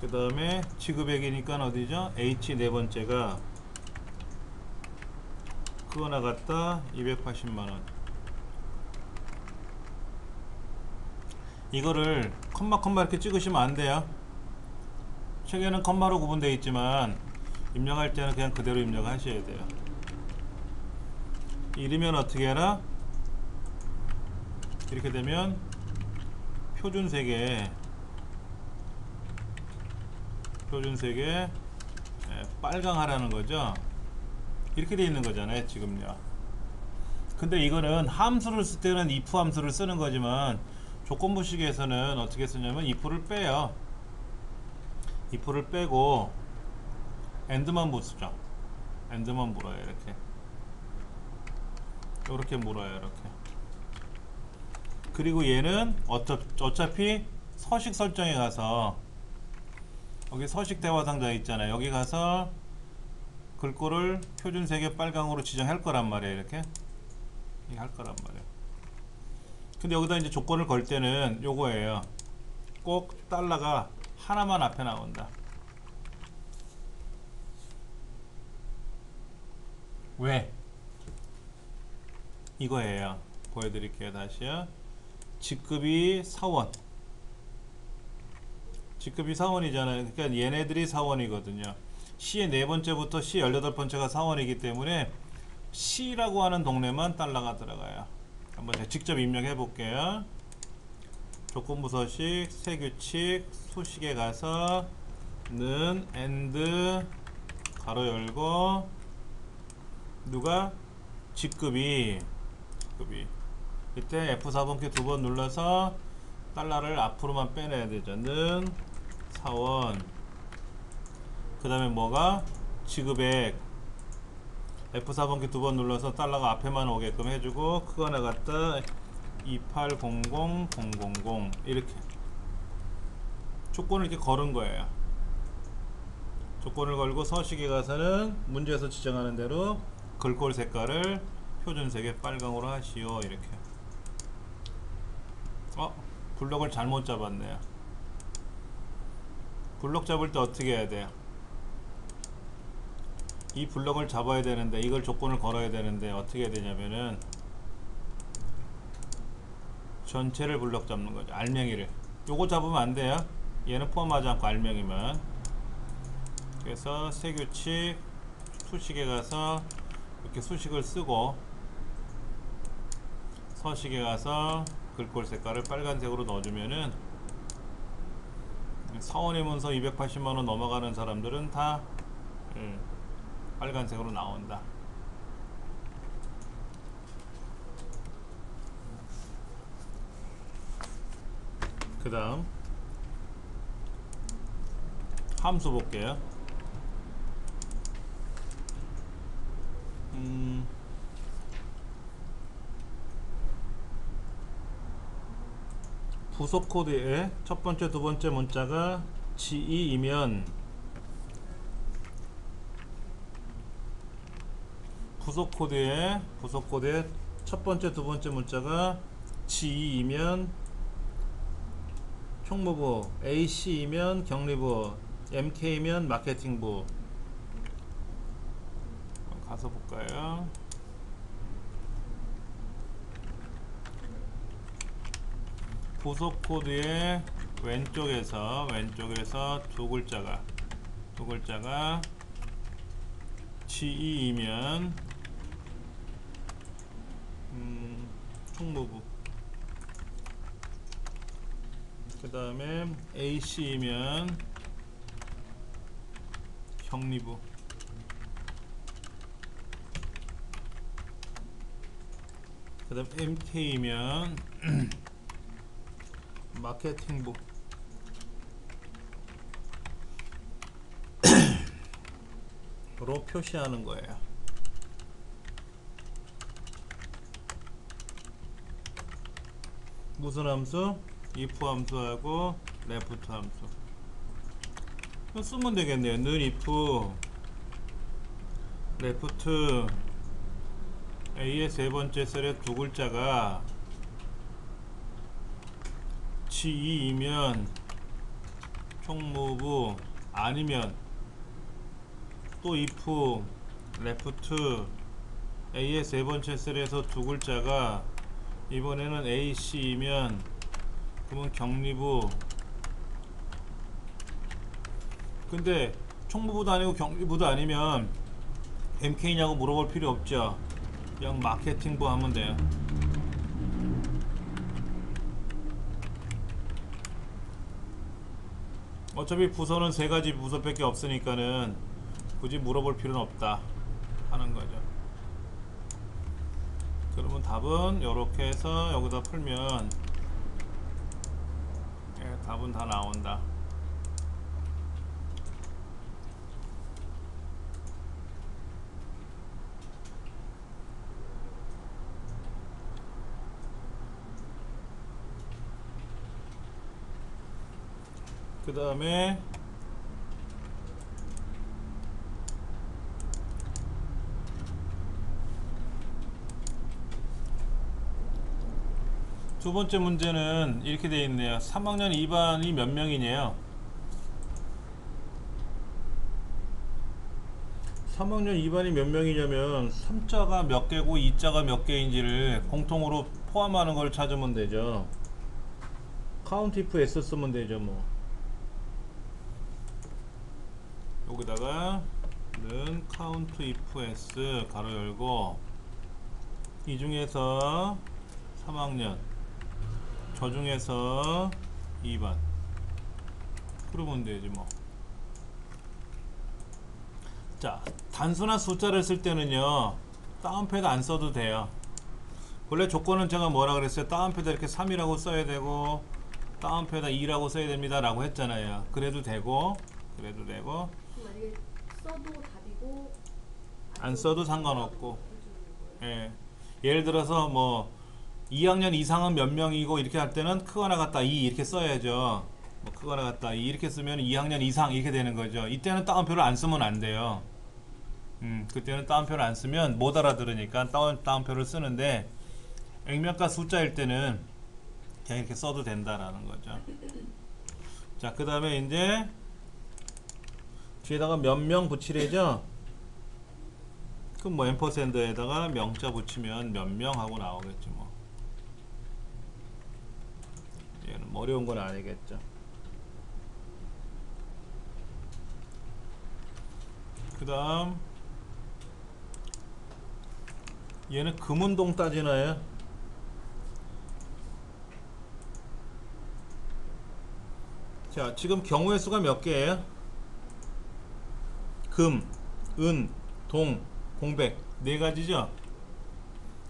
그 다음에 지급액이니까 어디죠? H 네 번째가 그거 나갔다 280만원. 이거를 컴마 컴마 이렇게 찍으시면 안 돼요. 책에는 컴마로 구분되어 있지만 입력할 때는 그냥 그대로 입력하셔야 돼요. 이르면 어떻게 해라? 이렇게 되면 표준색에 표준색에 예, 빨강하라는 거죠 이렇게 돼 있는 거잖아요 지금요. 근데 이거는 함수를 쓸 때는 if 함수를 쓰는 거지만 조건부식에서는 어떻게 쓰냐면 if를 빼요. if를 빼고 and만 붙이죠. and만 물어요 이렇게. 이렇게 물어요 이렇게. 그리고 얘는 어차, 어차피 서식 설정에 가서 여기 서식 대화 상자 있잖아요. 여기 가서 글꼴을 표준색의 빨강으로 지정할 거란 말이에요 이렇게 할 거란 말이에요. 근데 여기다 이제 조건을 걸 때는 요거예요. 꼭 달러가 하나만 앞에 나온다. 왜? 이거예요. 보여드릴게요 다시요. 직급이 사원. 직급이 사원이잖아요. 그러니까 얘네들이 사원이거든요 C의 네 번째부터 C 열여덟 번째가 사원이기 때문에 C라고 하는 동네만 달러가 들어가요. 한번 제가 직접 입력해 볼게요. 조건부 서식 세규칙 수식에 가서 는 and 가로 열고 누가? 직급이. 직급이. 이때 F4번키 두 번 눌러서 달러를 앞으로만 빼내야 되죠. 는 사원 그 다음에 뭐가? 지급액. F4번키 두 번 눌러서 달러가 앞에만 오게끔 해주고 그거 나갔다. 2800000 이렇게. 조건을 이렇게 걸은 거예요. 조건을 걸고 서식에 가서는 문제에서 지정하는 대로 글꼴 색깔을 표준색의 빨강으로 하시오. 이렇게. 어? 블럭을 잘못 잡았네요. 블럭 잡을 때 어떻게 해야 돼요? 이 블럭을 잡아야 되는데 이걸 조건을 걸어야 되는데 어떻게 해야 되냐면은 전체를 블럭 잡는 거죠. 알맹이를. 요거 잡으면 안 돼요. 얘는 포함하지 않고 알맹이만 그래서 세규칙 수식에 가서 이렇게 수식을 쓰고 서식에 가서 글꼴 색깔을 빨간색으로 넣어주면은 사원의 문서 280만원 넘어가는 사람들은 다 예, 빨간색으로 나온다. 그 다음 함수 볼게요. 음, 부속 코드의 첫 번째, 두 번째 문자가 G2이면 부속 코드의 부속 코드의 첫 번째, 두 번째 문자가 G2이면 총무부, AC이면 격리부, MK이면 마케팅부 가서 볼까요? 부속 코드의 왼쪽에서 왼쪽에서 두 글자가 두 글자가 G2이면 음, 총무부. 그 다음에 AC이면 경리부. 그 다음 MK이면 마케팅부. 로 표시하는 거예요. 무슨 함수? if 함수하고 left 함수. 이거 쓰면 되겠네요. 는 if left a의 세 번째 셀의 두 글자가 G2이면 총무부 아니면 또 if left a의 세 번째 셀에서 두 글자가 이번에는 ac이면 그러면 경리부. 근데 총무부도 아니고 경리부도 아니면 MK냐고 물어볼 필요 없죠. 그냥 마케팅부 하면 돼요. 어차피 부서는 세 가지 부서밖에 없으니까는 굳이 물어볼 필요는 없다 하는 거죠. 그러면 답은 이렇게 해서 여기다 풀면 예, 답은 다 나온다. 그 다음에 두 번째 문제는 이렇게 되어 있네요. 3학년 2반이 몇 명이냐요? 3학년 2반이 몇 명이냐면 3자가 몇 개고 2자가 몇 개인지를 공통으로 포함하는 걸 찾으면 되죠. COUNTIFS 쓰면 되죠, 뭐. 여기다가 는 COUNTIFS 가로 열고 이 중에서 3학년 저 중에서 2반 그러면 되지 뭐. 자, 단순한 숫자를 쓸 때는요. 다운패드 안 써도 돼요. 원래 조건은 제가 뭐라 그랬어요? 따옴표 이렇게 3이라고 써야 되고 따옴표 2라고 써야 됩니다. 라고 했잖아요. 그래도 되고 그래도 되고 써도 답이고 안 써도 상관없고. 예. 예를 들어서 뭐 2학년 이상은 몇 명이고 이렇게 할 때는 크거나 같다 2 이렇게 써야죠. 뭐 크거나 같다 2 이렇게 쓰면 2학년 이상 이렇게 되는 거죠. 이때는 따옴표를 안 쓰면 안 돼요. 음, 그때는 따옴표를 안 쓰면 못 알아들으니까 따옴, 따옴표를 쓰는데 액면가 숫자일 때는 그냥 이렇게 써도 된다라는 거죠. 자, 그 다음에 이제 뒤에다가 몇 명 붙이래죠? 그럼 뭐 앰퍼샌드에다가 명자 붙이면 몇 명 하고 나오겠지 뭐. 얘는 뭐 어려운 건 아니겠죠. 그 다음 얘는 금운동 따지나요? 자, 지금 경우의 수가 몇 개예요? 금, 은, 동, 공백 네 가지죠.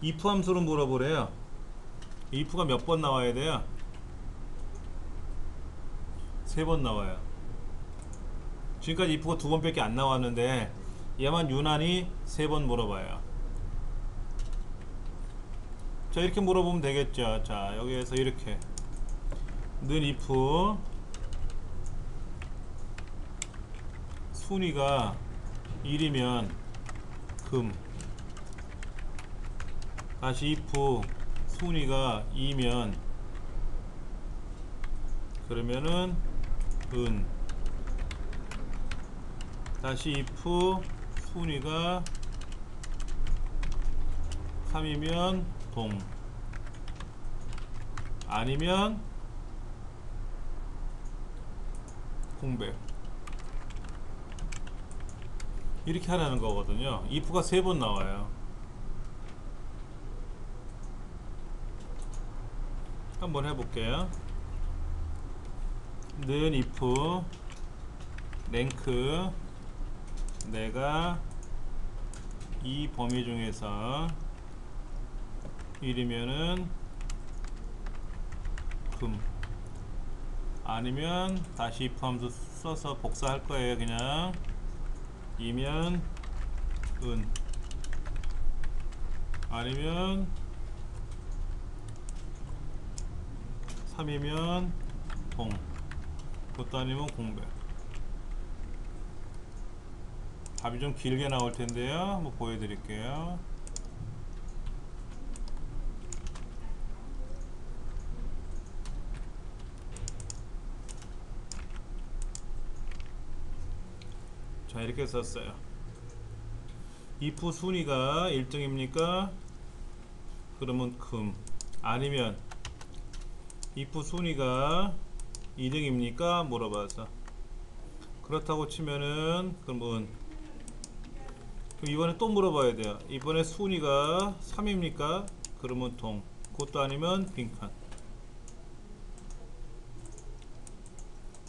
if 함수로 물어보래요. if가 몇 번 나와야 돼요? 세 번 나와요. 지금까지 if가 두 번밖에 안 나왔는데 얘만 유난히 세 번 물어봐요. 자 이렇게 물어보면 되겠죠. 자 여기에서 이렇게 는 if 순위가 1이면 금 다시 if 순위가 2면 그러면은 은 다시 if 순위가 3이면 동 아니면 공백 이렇게 하라는 거거든요. if가 세 번 나와요. 한번 해볼게요. 는 if 랭크 내가 이 범위 중에서 1이면은 금. 아니면 다시 if 함수 써서 복사할 거예요 그냥. 이면 은. 아니면 3이면 동 그것도 아니면 공백 답이 좀 길게 나올 텐데요. 한번 보여드릴게요. 자 이렇게 썼어요. if 순위가 1등입니까? 그러면 금. 아니면 if 순위가 2등입니까? 물어봐서 그렇다고 치면은 은 그럼 이번에 또 물어봐야 돼요 이번에 순위가 3입니까? 그러면 동 그것도 아니면 빈칸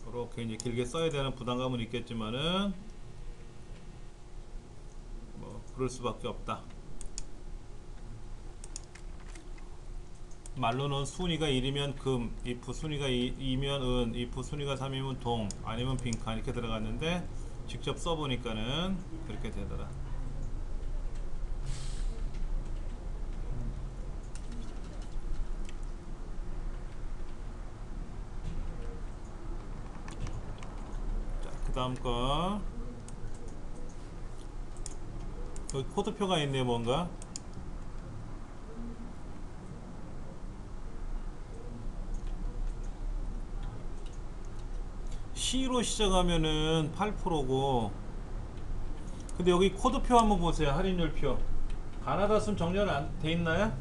이렇게 이제 길게 써야 되는 부담감은 있겠지만은 뭐 그럴 수밖에 없다. 말로는 순위가 1이면 금, if 순위가 2, 면 은, if 순위가 3이면 동, 아니면 빈칸 이렇게 들어갔는데 직접 써보니까는 그렇게 되더라. 자, 그 다음 거. 여기 코드표가 있네요, 뭔가. C로 시작하면은 8%고. 근데 여기 코드표 한번 보세요. 할인율표. 가나다 쓰면 정렬 안 돼 있나요?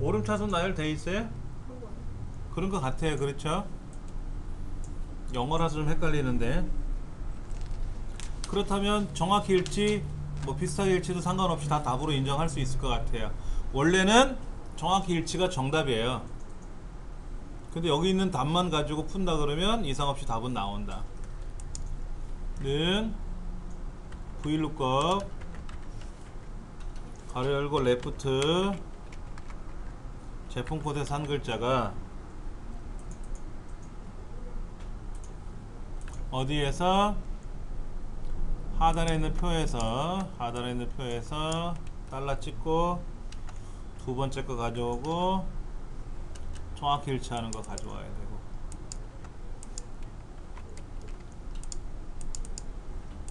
오름차순 나열 돼 있어요? 그런 것 같아요. 그렇죠? 영어라서 좀 헷갈리는데. 그렇다면 정확히 일치 뭐 비슷하게 일치도 상관없이 다 답으로 인정할 수 있을 것 같아요. 원래는 정확히 일치가 정답이에요 근데 여기 있는 답만 가지고 푼다 그러면 이상 없이 답은 나온다. 는 vlookup 가로 열고 레프트 제품 코드에서 한 글자가 어디에서? 하단에 있는 표에서 하단에 있는 표에서 달러 찍고 두 번째 거 가져오고 정확히 일치하는 거 가져와야 되고.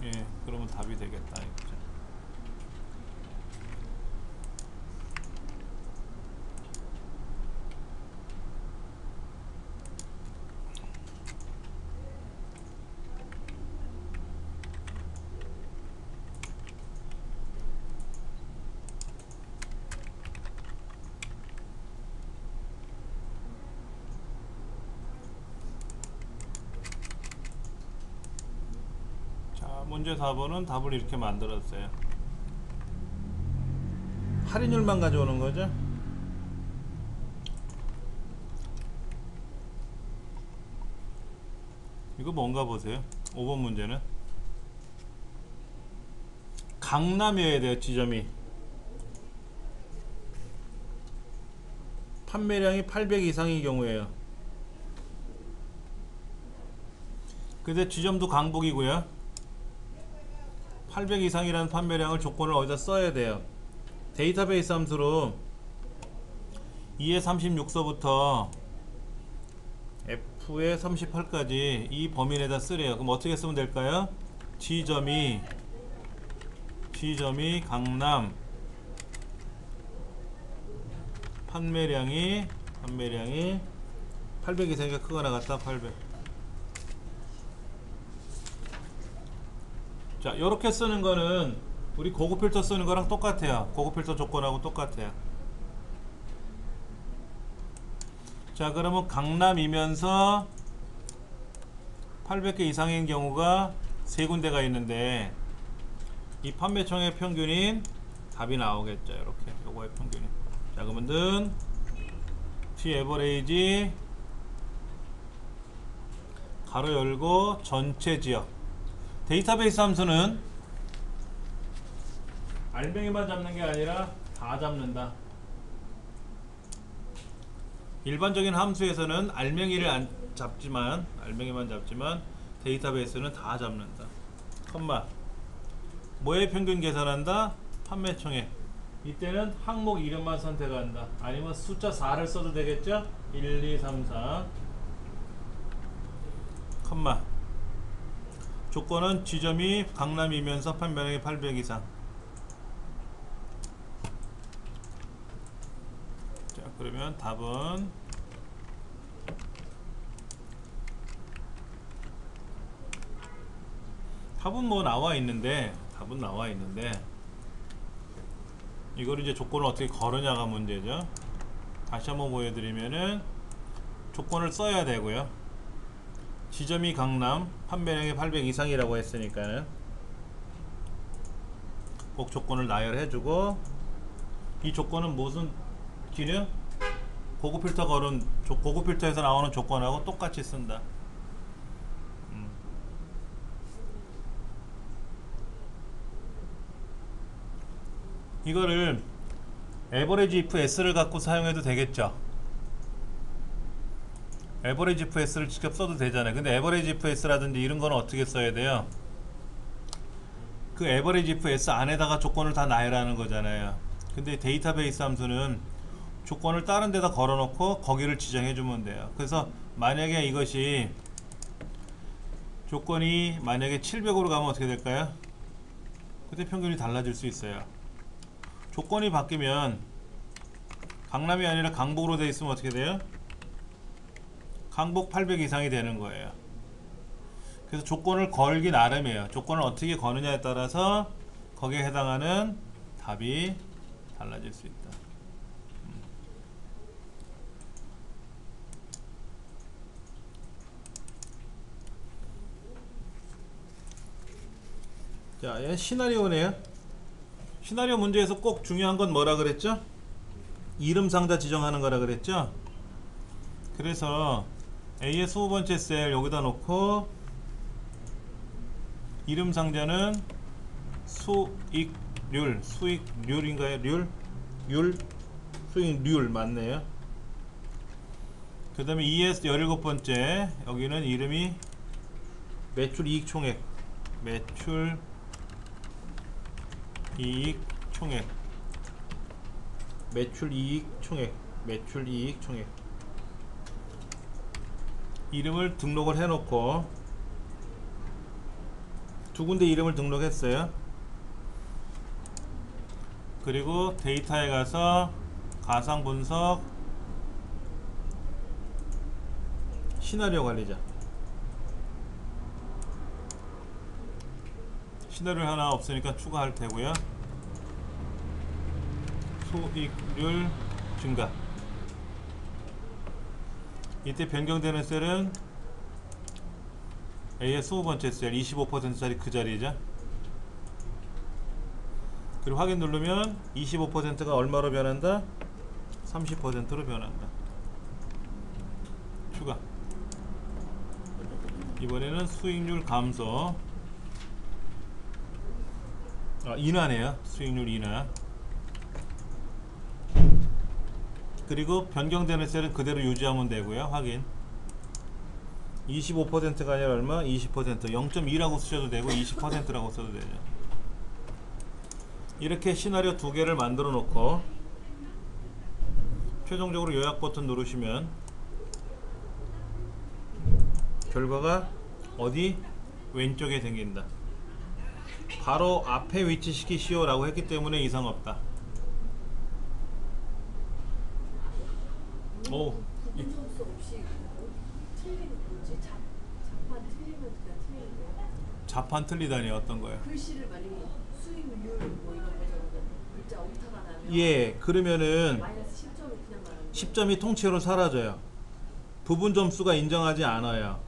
예 그러면 답이 되겠다 이거죠 자 문제 4번은 답을 이렇게 만들었어요. 할인율만 가져오는 거죠? 이거 뭔가 보세요. 5번 문제는 강남이어야 돼요 지점이 판매량이 800 이상인 경우에요. 근데 지점도 강북이고요 800 이상이라는 판매량을 조건을 어디다 써야 돼요? 데이터베이스 함수로 2의 36서부터 F의 38까지 이 범위 내다 쓰래요. 그럼 어떻게 쓰면 될까요? 지점이 지점이 강남. 판매량이 판매량이 800 이상이가 크거나 같다 800 자, 요렇게 쓰는 거는 우리 고급 필터 쓰는 거랑 똑같아요. 고급 필터 조건하고 똑같아요. 자, 그러면 강남이면서 800개 이상인 경우가 세 군데가 있는데 이 판매총의 평균인 답이 나오겠죠. 이렇게 요거의 평균이. 자 그러면은 T 에버레이지 가로 열고 전체 지역 데이터베이스 함수는 알맹이만 잡는 게 아니라 다 잡는다. 일반적인 함수에서는 알맹이를 안 잡지만 알맹이만 잡지만 데이터베이스는 다 잡는다. 컴마 뭐의 평균 계산한다? 판매총액. 이때는 항목 이름만 선택한다. 아니면 숫자 4를 써도 되겠죠? 1, 2, 3, 4. 컴마. 조건은 지점이 강남이면서 판매량이 800 이상. 자, 그러면 답은 답은 뭐 나와 있는데 답은 나와 있는데 이걸 이제 조건을 어떻게 걸으냐가 문제죠. 다시 한번 보여드리면은 조건을 써야 되고요. 지점이 강남, 판매량이 800 이상이라고 했으니까는 꼭 조건을 나열해주고 이 조건은 무슨 기능? 고급 필터 걸은 조- 고급 필터에서 나오는 조건하고 똑같이 쓴다. 음. 이거를 에버리지 if s를 갖고 사용해도 되겠죠. 에버리지 if s를 직접 써도 되잖아요. 근데 에버리지 if s라든지 이런 거는 어떻게 써야 돼요? 그 에버리지 if s 안에다가 조건을 다 나열하는 거잖아요. 근데 데이터베이스 함수는 조건을 다른 데다 걸어놓고 거기를 지정해 주면 돼요. 그래서 만약에 이것이 조건이 만약에 700으로 가면 어떻게 될까요? 그때 평균이 달라질 수 있어요. 조건이 바뀌면 강남이 아니라 강북으로 돼 있으면 어떻게 돼요? 강북 800 이상이 되는 거예요. 그래서 조건을 걸기 나름이에요. 조건을 어떻게 거느냐에 따라서 거기에 해당하는 답이 달라질 수 있다. 음. 자, 얘 시나리오네요. 시나리오 문제에서 꼭 중요한 건 뭐라 그랬죠? 이름 상자 지정하는 거라 그랬죠? 그래서 A의 20번째 셀 여기다 놓고 이름 상자는 수익률 수익률인가요? 률? 율? 수익률 맞네요. 그 다음에 ES 17번째 여기는 이름이 매출 이익 총액 매출 이익 총액 매출 이익 총액 매출 이익 총액 이름을 등록을 해놓고 두 군데 이름을 등록했어요. 그리고 데이터에 가서 가상 분석 시나리오 관리자 시나리오 하나 없으니까 추가할 테고요. 수익률 증가 이때 변경되는 셀은 A의 20번째 셀 25%짜리 그 자리죠. 그리고 확인 누르면 25%가 얼마로 변한다? 30%로 변한다. 추가. 이번에는 수익률 감소. 아, 인하네요. 수익률 인하. 그리고 변경되는 셀은 그대로 유지하면 되고요. 확인. 25%가 아니라 얼마? 20% 0.2라고 쓰셔도 되고 20%라고 써도 되죠. 이렇게 시나리오 두 개를 만들어 놓고 최종적으로 요약 버튼 누르시면 결과가 어디 왼쪽에 생긴다. 바로 앞에 위치시키시오 라고 했기 때문에 이상 없다. 오, 이- 구분 점수 없이 뭐 틀리는 거지 잡 잡판 틀리면 그냥 틀리는 거야. 자판 틀리다니 어떤 거예요? 글씨를 만약에 수익률 뭐 이런 거 적어도 글자 오타가 나면 예, 그러면은 마이너스 10점을 그냥 말하는 10점이 통째로 사라져요. 부분 점수가 인정하지 않아요.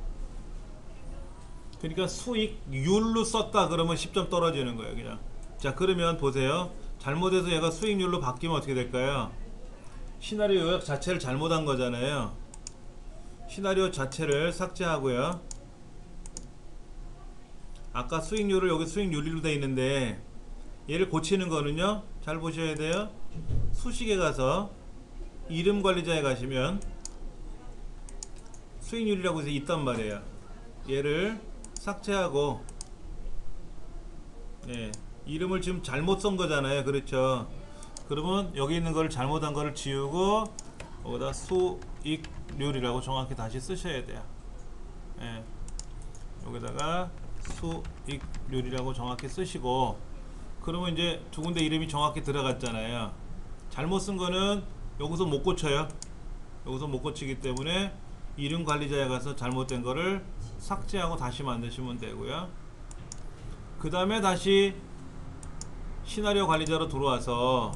그러니까 수익률로 썼다 그러면 10점 떨어지는 거예요 그냥 자 그러면 보세요 잘못해서 얘가 수익률로 바뀌면 어떻게 될까요 시나리오 요약 자체를 잘못한 거잖아요. 시나리오 자체를 삭제하고요. 아까 수익률을 여기 수익률로 돼 있는데 얘를 고치는 거는요. 잘 보셔야 돼요. 수식에 가서 이름 관리자에 가시면 수익률이라고 해서 있단 말이에요. 얘를 삭제하고 예, 이름을 지금 잘못 쓴 거잖아요. 그렇죠 그러면 여기 있는 걸 잘못한 거를 지우고 여기다 수익률이라고 정확히 다시 쓰셔야 돼요. 예, 여기다가 수익률이라고 정확히 쓰시고 그러면 이제 두 군데 이름이 정확히 들어갔잖아요. 잘못 쓴 거는 여기서 못 고쳐요. 여기서 못 고치기 때문에 이름 관리자에 가서 잘못된 거를 삭제하고 다시 만드시면 되고요. 그 다음에 다시 시나리오 관리자로 들어와서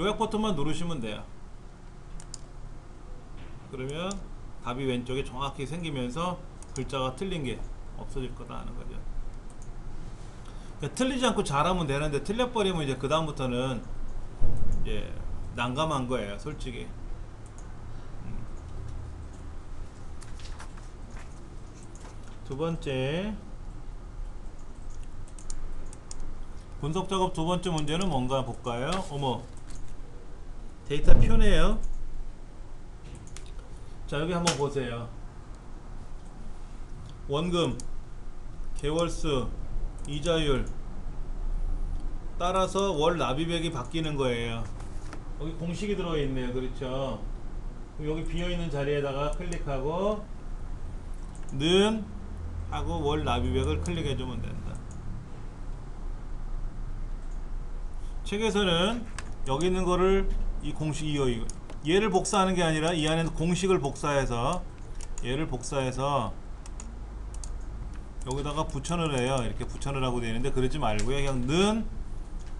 요약 버튼만 누르시면 돼요. 그러면 답이 왼쪽에 정확히 생기면서 글자가 틀린 게 없어질 거다 하는 거죠. 그러니까 틀리지 않고 잘하면 되는데 틀려버리면 이제 그 다음부터는 이제 난감한 거예요 솔직히. 음. 두 번째. 분석 작업 두 번째 문제는 뭔가 볼까요? 어머 데이터 표네요. 자 여기 한번 보세요. 원금 개월수 이자율. 따라서 월 납입액이 바뀌는 거예요. 여기 공식이 들어가 있네요. 그렇죠? 여기 비어있는 자리에다가 클릭하고 는 하고 월 납입액을 클릭해 주면 된다. 책에서는 여기 있는 거를 이 공식 이어 이거. 얘를 복사하는 게 아니라 이 안에 공식을 복사해서 얘를 복사해서 여기다가 붙여넣어요. 이렇게 붙여넣으라고 되어 있는데 그러지 말고요. 그냥 는,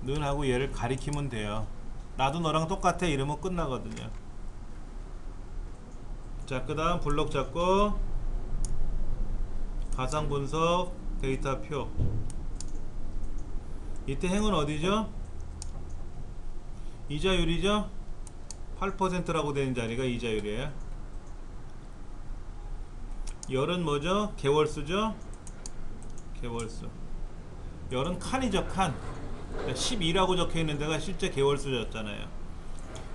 는 하고 얘를 가리키면 돼요. 나도 너랑 똑같아. 이러면 끝나거든요. 자그 다음 블록 잡고 가상 분석 데이터 표. 이때 행은 어디죠? 이자율이죠? 8%라고 되는 자리가 이자율이에요 열은 뭐죠? 개월수죠? 개월수 열은 칸이죠 칸 12라고 적혀있는 데가 실제 개월수였잖아요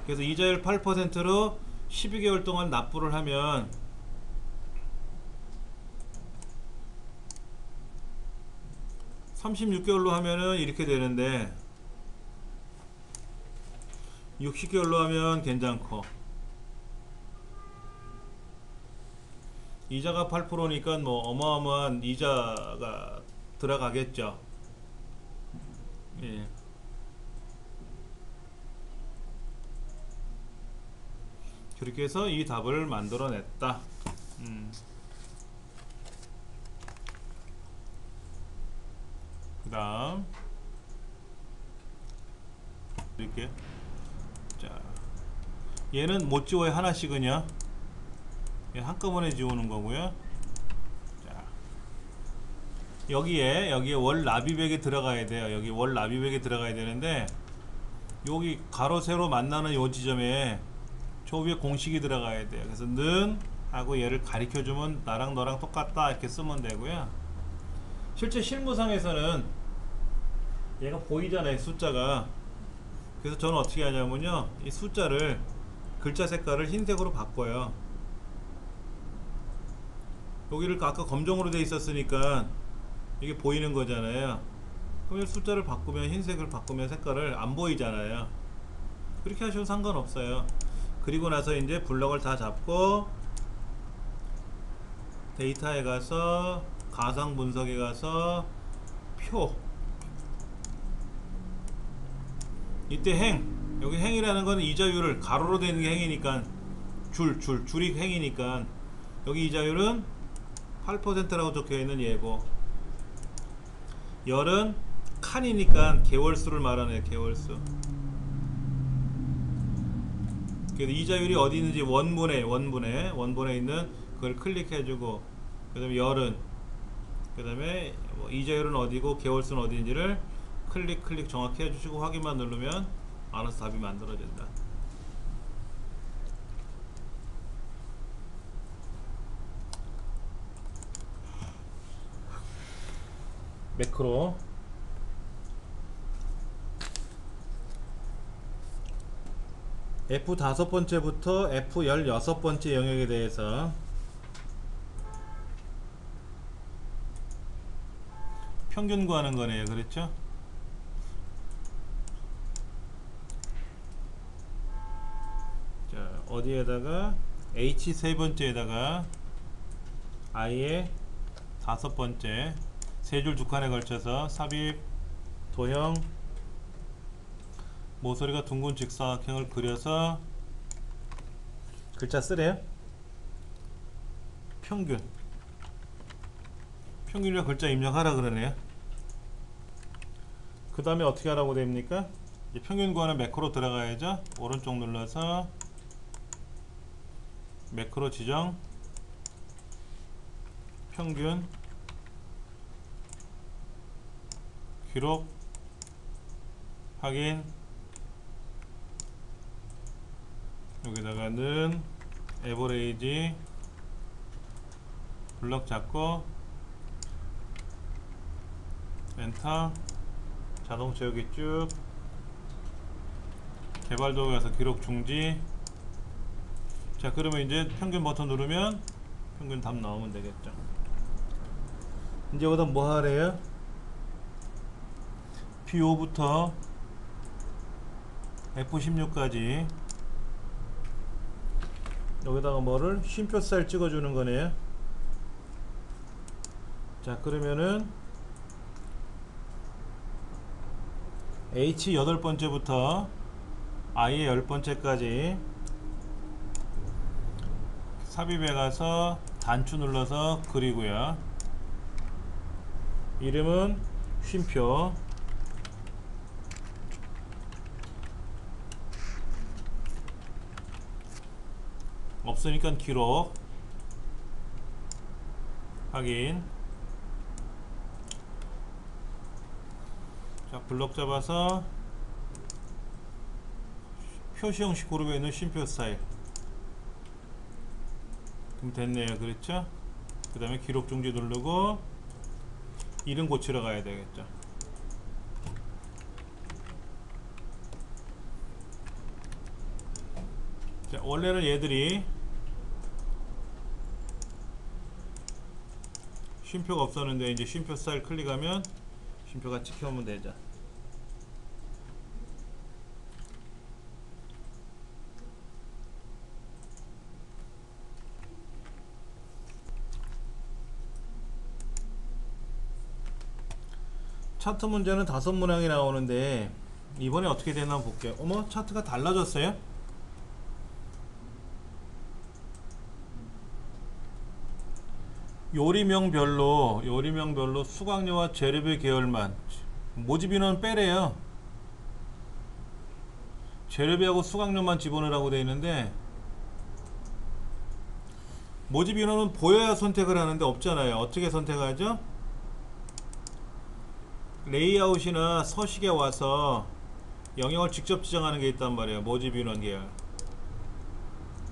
그래서 이자율 8%로 12개월 동안 납부를 하면 (36개월로) 하면은 이렇게 되는데 60개월로 하면 괜찮고 이자가 8%니까 뭐 어마어마한 이자가 들어가겠죠. 예. 그렇게 해서 이 답을 만들어냈다. 음. 그 다음 이렇게 자 얘는 못 지워요 하나씩은요. 얘 한꺼번에 지우는 거고요. 자 여기에 여기에 월 납입액이 들어가야 돼요. 여기 월 납입액이 들어가야 되는데 여기 가로 세로 만나는 요 지점에 저 위에 공식이 들어가야 돼요. 그래서 는 하고 얘를 가리켜 주면 나랑 너랑 똑같다 이렇게 쓰면 되고요. 실제 실무상에서는 얘가 보이잖아요 숫자가. 그래서 저는 어떻게 하냐면요 이 숫자를 글자 색깔을 흰색으로 바꿔요. 여기를 아까 검정으로 돼 있었으니까 이게 보이는 거잖아요. 그러면 숫자를 바꾸면 흰색을 바꾸면 색깔을 안 보이잖아요. 그렇게 하셔도 상관없어요. 그리고 나서 이제 블럭을 다 잡고 데이터에 가서 가상 분석에 가서 표. 이때 행 여기 행이라는 거는 이자율을 가로로 되는 게 행이니까 줄 줄 줄이 행이니까 여기 이자율은 8%라고 적혀 있는 예고. 열은 칸이니까 개월수를 말하네 개월수. 그래서 이자율이 어디 있는지 원본에 원본에 원본에 있는 그걸 클릭해주고 그 다음에 열은 그 다음에 뭐 이자율은 어디고 개월수는 어디인지를 클릭 클릭 정확히 해주시고 확인만 누르면 알아서 답이 만들어진다 매크로 F 다섯 번째부터 F 열여섯 번째 영역에 대해서 평균 구하는 거네요. 그렇죠? 자, 어디에다가 H 세 번째에다가 I의 다섯 번째 세 줄 두 칸에 걸쳐서 삽입 도형 모서리가 둥근 직사각형을 그려서 글자 쓰래요? 평균 평균이라 글자 입력하라 그러네요 그 다음에 어떻게 하라고 됩니까? 평균 구하는 매크로 들어가야죠 오른쪽 눌러서 매크로 지정. 평균. 기록. 확인. 여기다가는 에버레이지. 블럭 잡고. 엔터. 자동 채우기 쭉. 개발도에 가서 기록 중지 자 그러면 이제 평균 버튼 누르면 평균 답 나오면 되겠죠 이제 여기다 뭐 하래요? P5부터 F16까지 여기다가 뭐를 쉼표 쌀 찍어주는 거네요 자 그러면은 H 여덟 번째부터 I의 열 번째까지 삽입에 가서 단추 눌러서 그리고요. 이름은 쉼표. 없으니까 기록. 확인. 자 블럭 잡아서 표시 형식 그룹에 있는 쉼표 스타일 그럼 됐네요. 그렇죠? 그 다음에 기록 중지 누르고 이름 고치러 가야 되겠죠. 자 원래는 얘들이 쉼표가 없었는데 이제 쉼표 스타일 클릭하면 쉼표가 찍혀오면 되죠 차트 문제는 다섯 문항이 나오는데 이번에 어떻게 되나 볼게요 어머 차트가 달라졌어요? 요리명별로 요리명별로 수강료와 재료비 계열만 모집 인원 빼래요 재료비하고 수강료만 집어넣으라고 되어 있는데 모집 인원은 보여야 선택을 하는데 없잖아요 어떻게 선택하죠? 레이아웃이나 서식에 와서 영역을 직접 지정하는 게 있단 말이에요. 모집 인원 계열.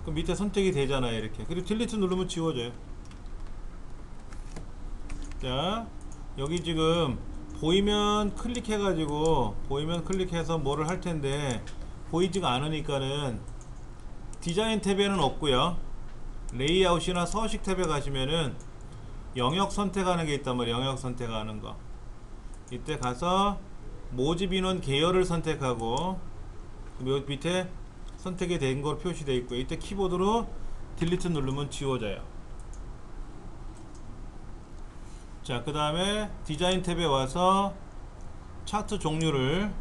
그 밑에 선택이 되잖아요 이렇게. 그리고 delete 누르면 지워져요. 자 여기 지금 보이면 클릭해 가지고 보이면 클릭해서 뭐를 할 텐데 보이지가 않으니까는 디자인 탭에는 없고요. 레이아웃이나 서식 탭에 가시면은 영역 선택하는 게 있단 말이에요. 영역 선택하는 거 이때 가서 모집 인원 계열을 선택하고 여기 밑에 선택이 된 걸 표시되어 있고 이때 키보드로 딜리트 누르면 지워져요 자, 그 다음에 디자인 탭에 와서 차트 종류를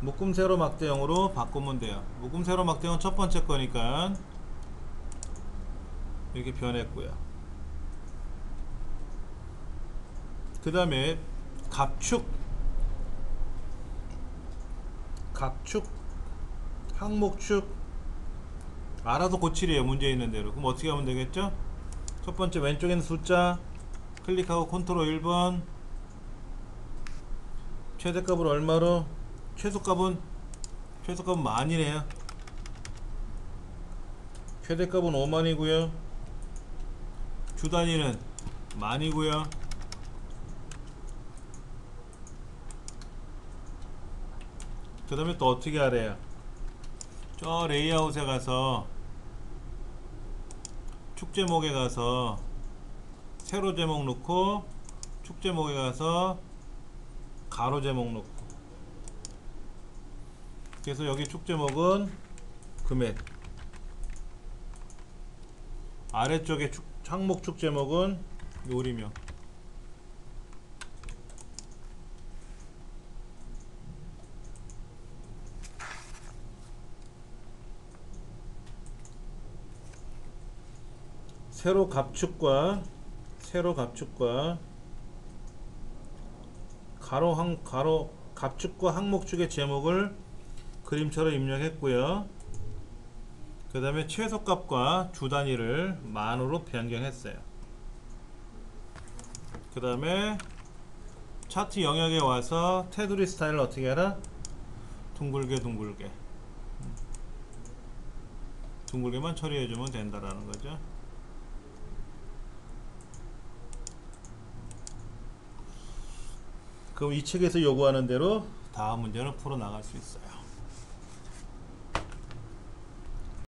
묶음 세로 막대형으로 바꾸면 돼요. 묶음 세로 막대형 첫 번째 거니까 이렇게 변했고요. 그 다음에 갑축. 갑축. 항목축. 알아서 고치래요 문제 있는 대로. 그럼 어떻게 하면 되겠죠? 첫 번째 왼쪽에 는 숫자. 클릭하고 컨트롤 1번. 최대값을 얼마로? 최소값은? 최소값은 만이네요. 최대값은 5만이고요. 주 단위는 만이고요 그 다음에 또 어떻게 하래요? 저 레이아웃에 가서 축 제목에 가서 세로 제목 넣고 축 제목에 가서 가로 제목 넣고. 그래서 여기 축 제목은 금액. 아래쪽에 축, 항목 축 제목은 요리명 세로 갑축과 세로 갑축과 가로 항 가로 갑축과 항목축의 제목을 그림처럼 입력했고요. 그 다음에 최소값과 주 단위를 만으로 변경했어요. 그 다음에 차트 영역에 와서 테두리 스타일을 어떻게 하라? 둥글게 둥글게 음. 둥글게만 처리해주면 된다라는 거죠. 그럼 이 책에서 요구하는 대로 다음 문제는 풀어 나갈 수 있어요.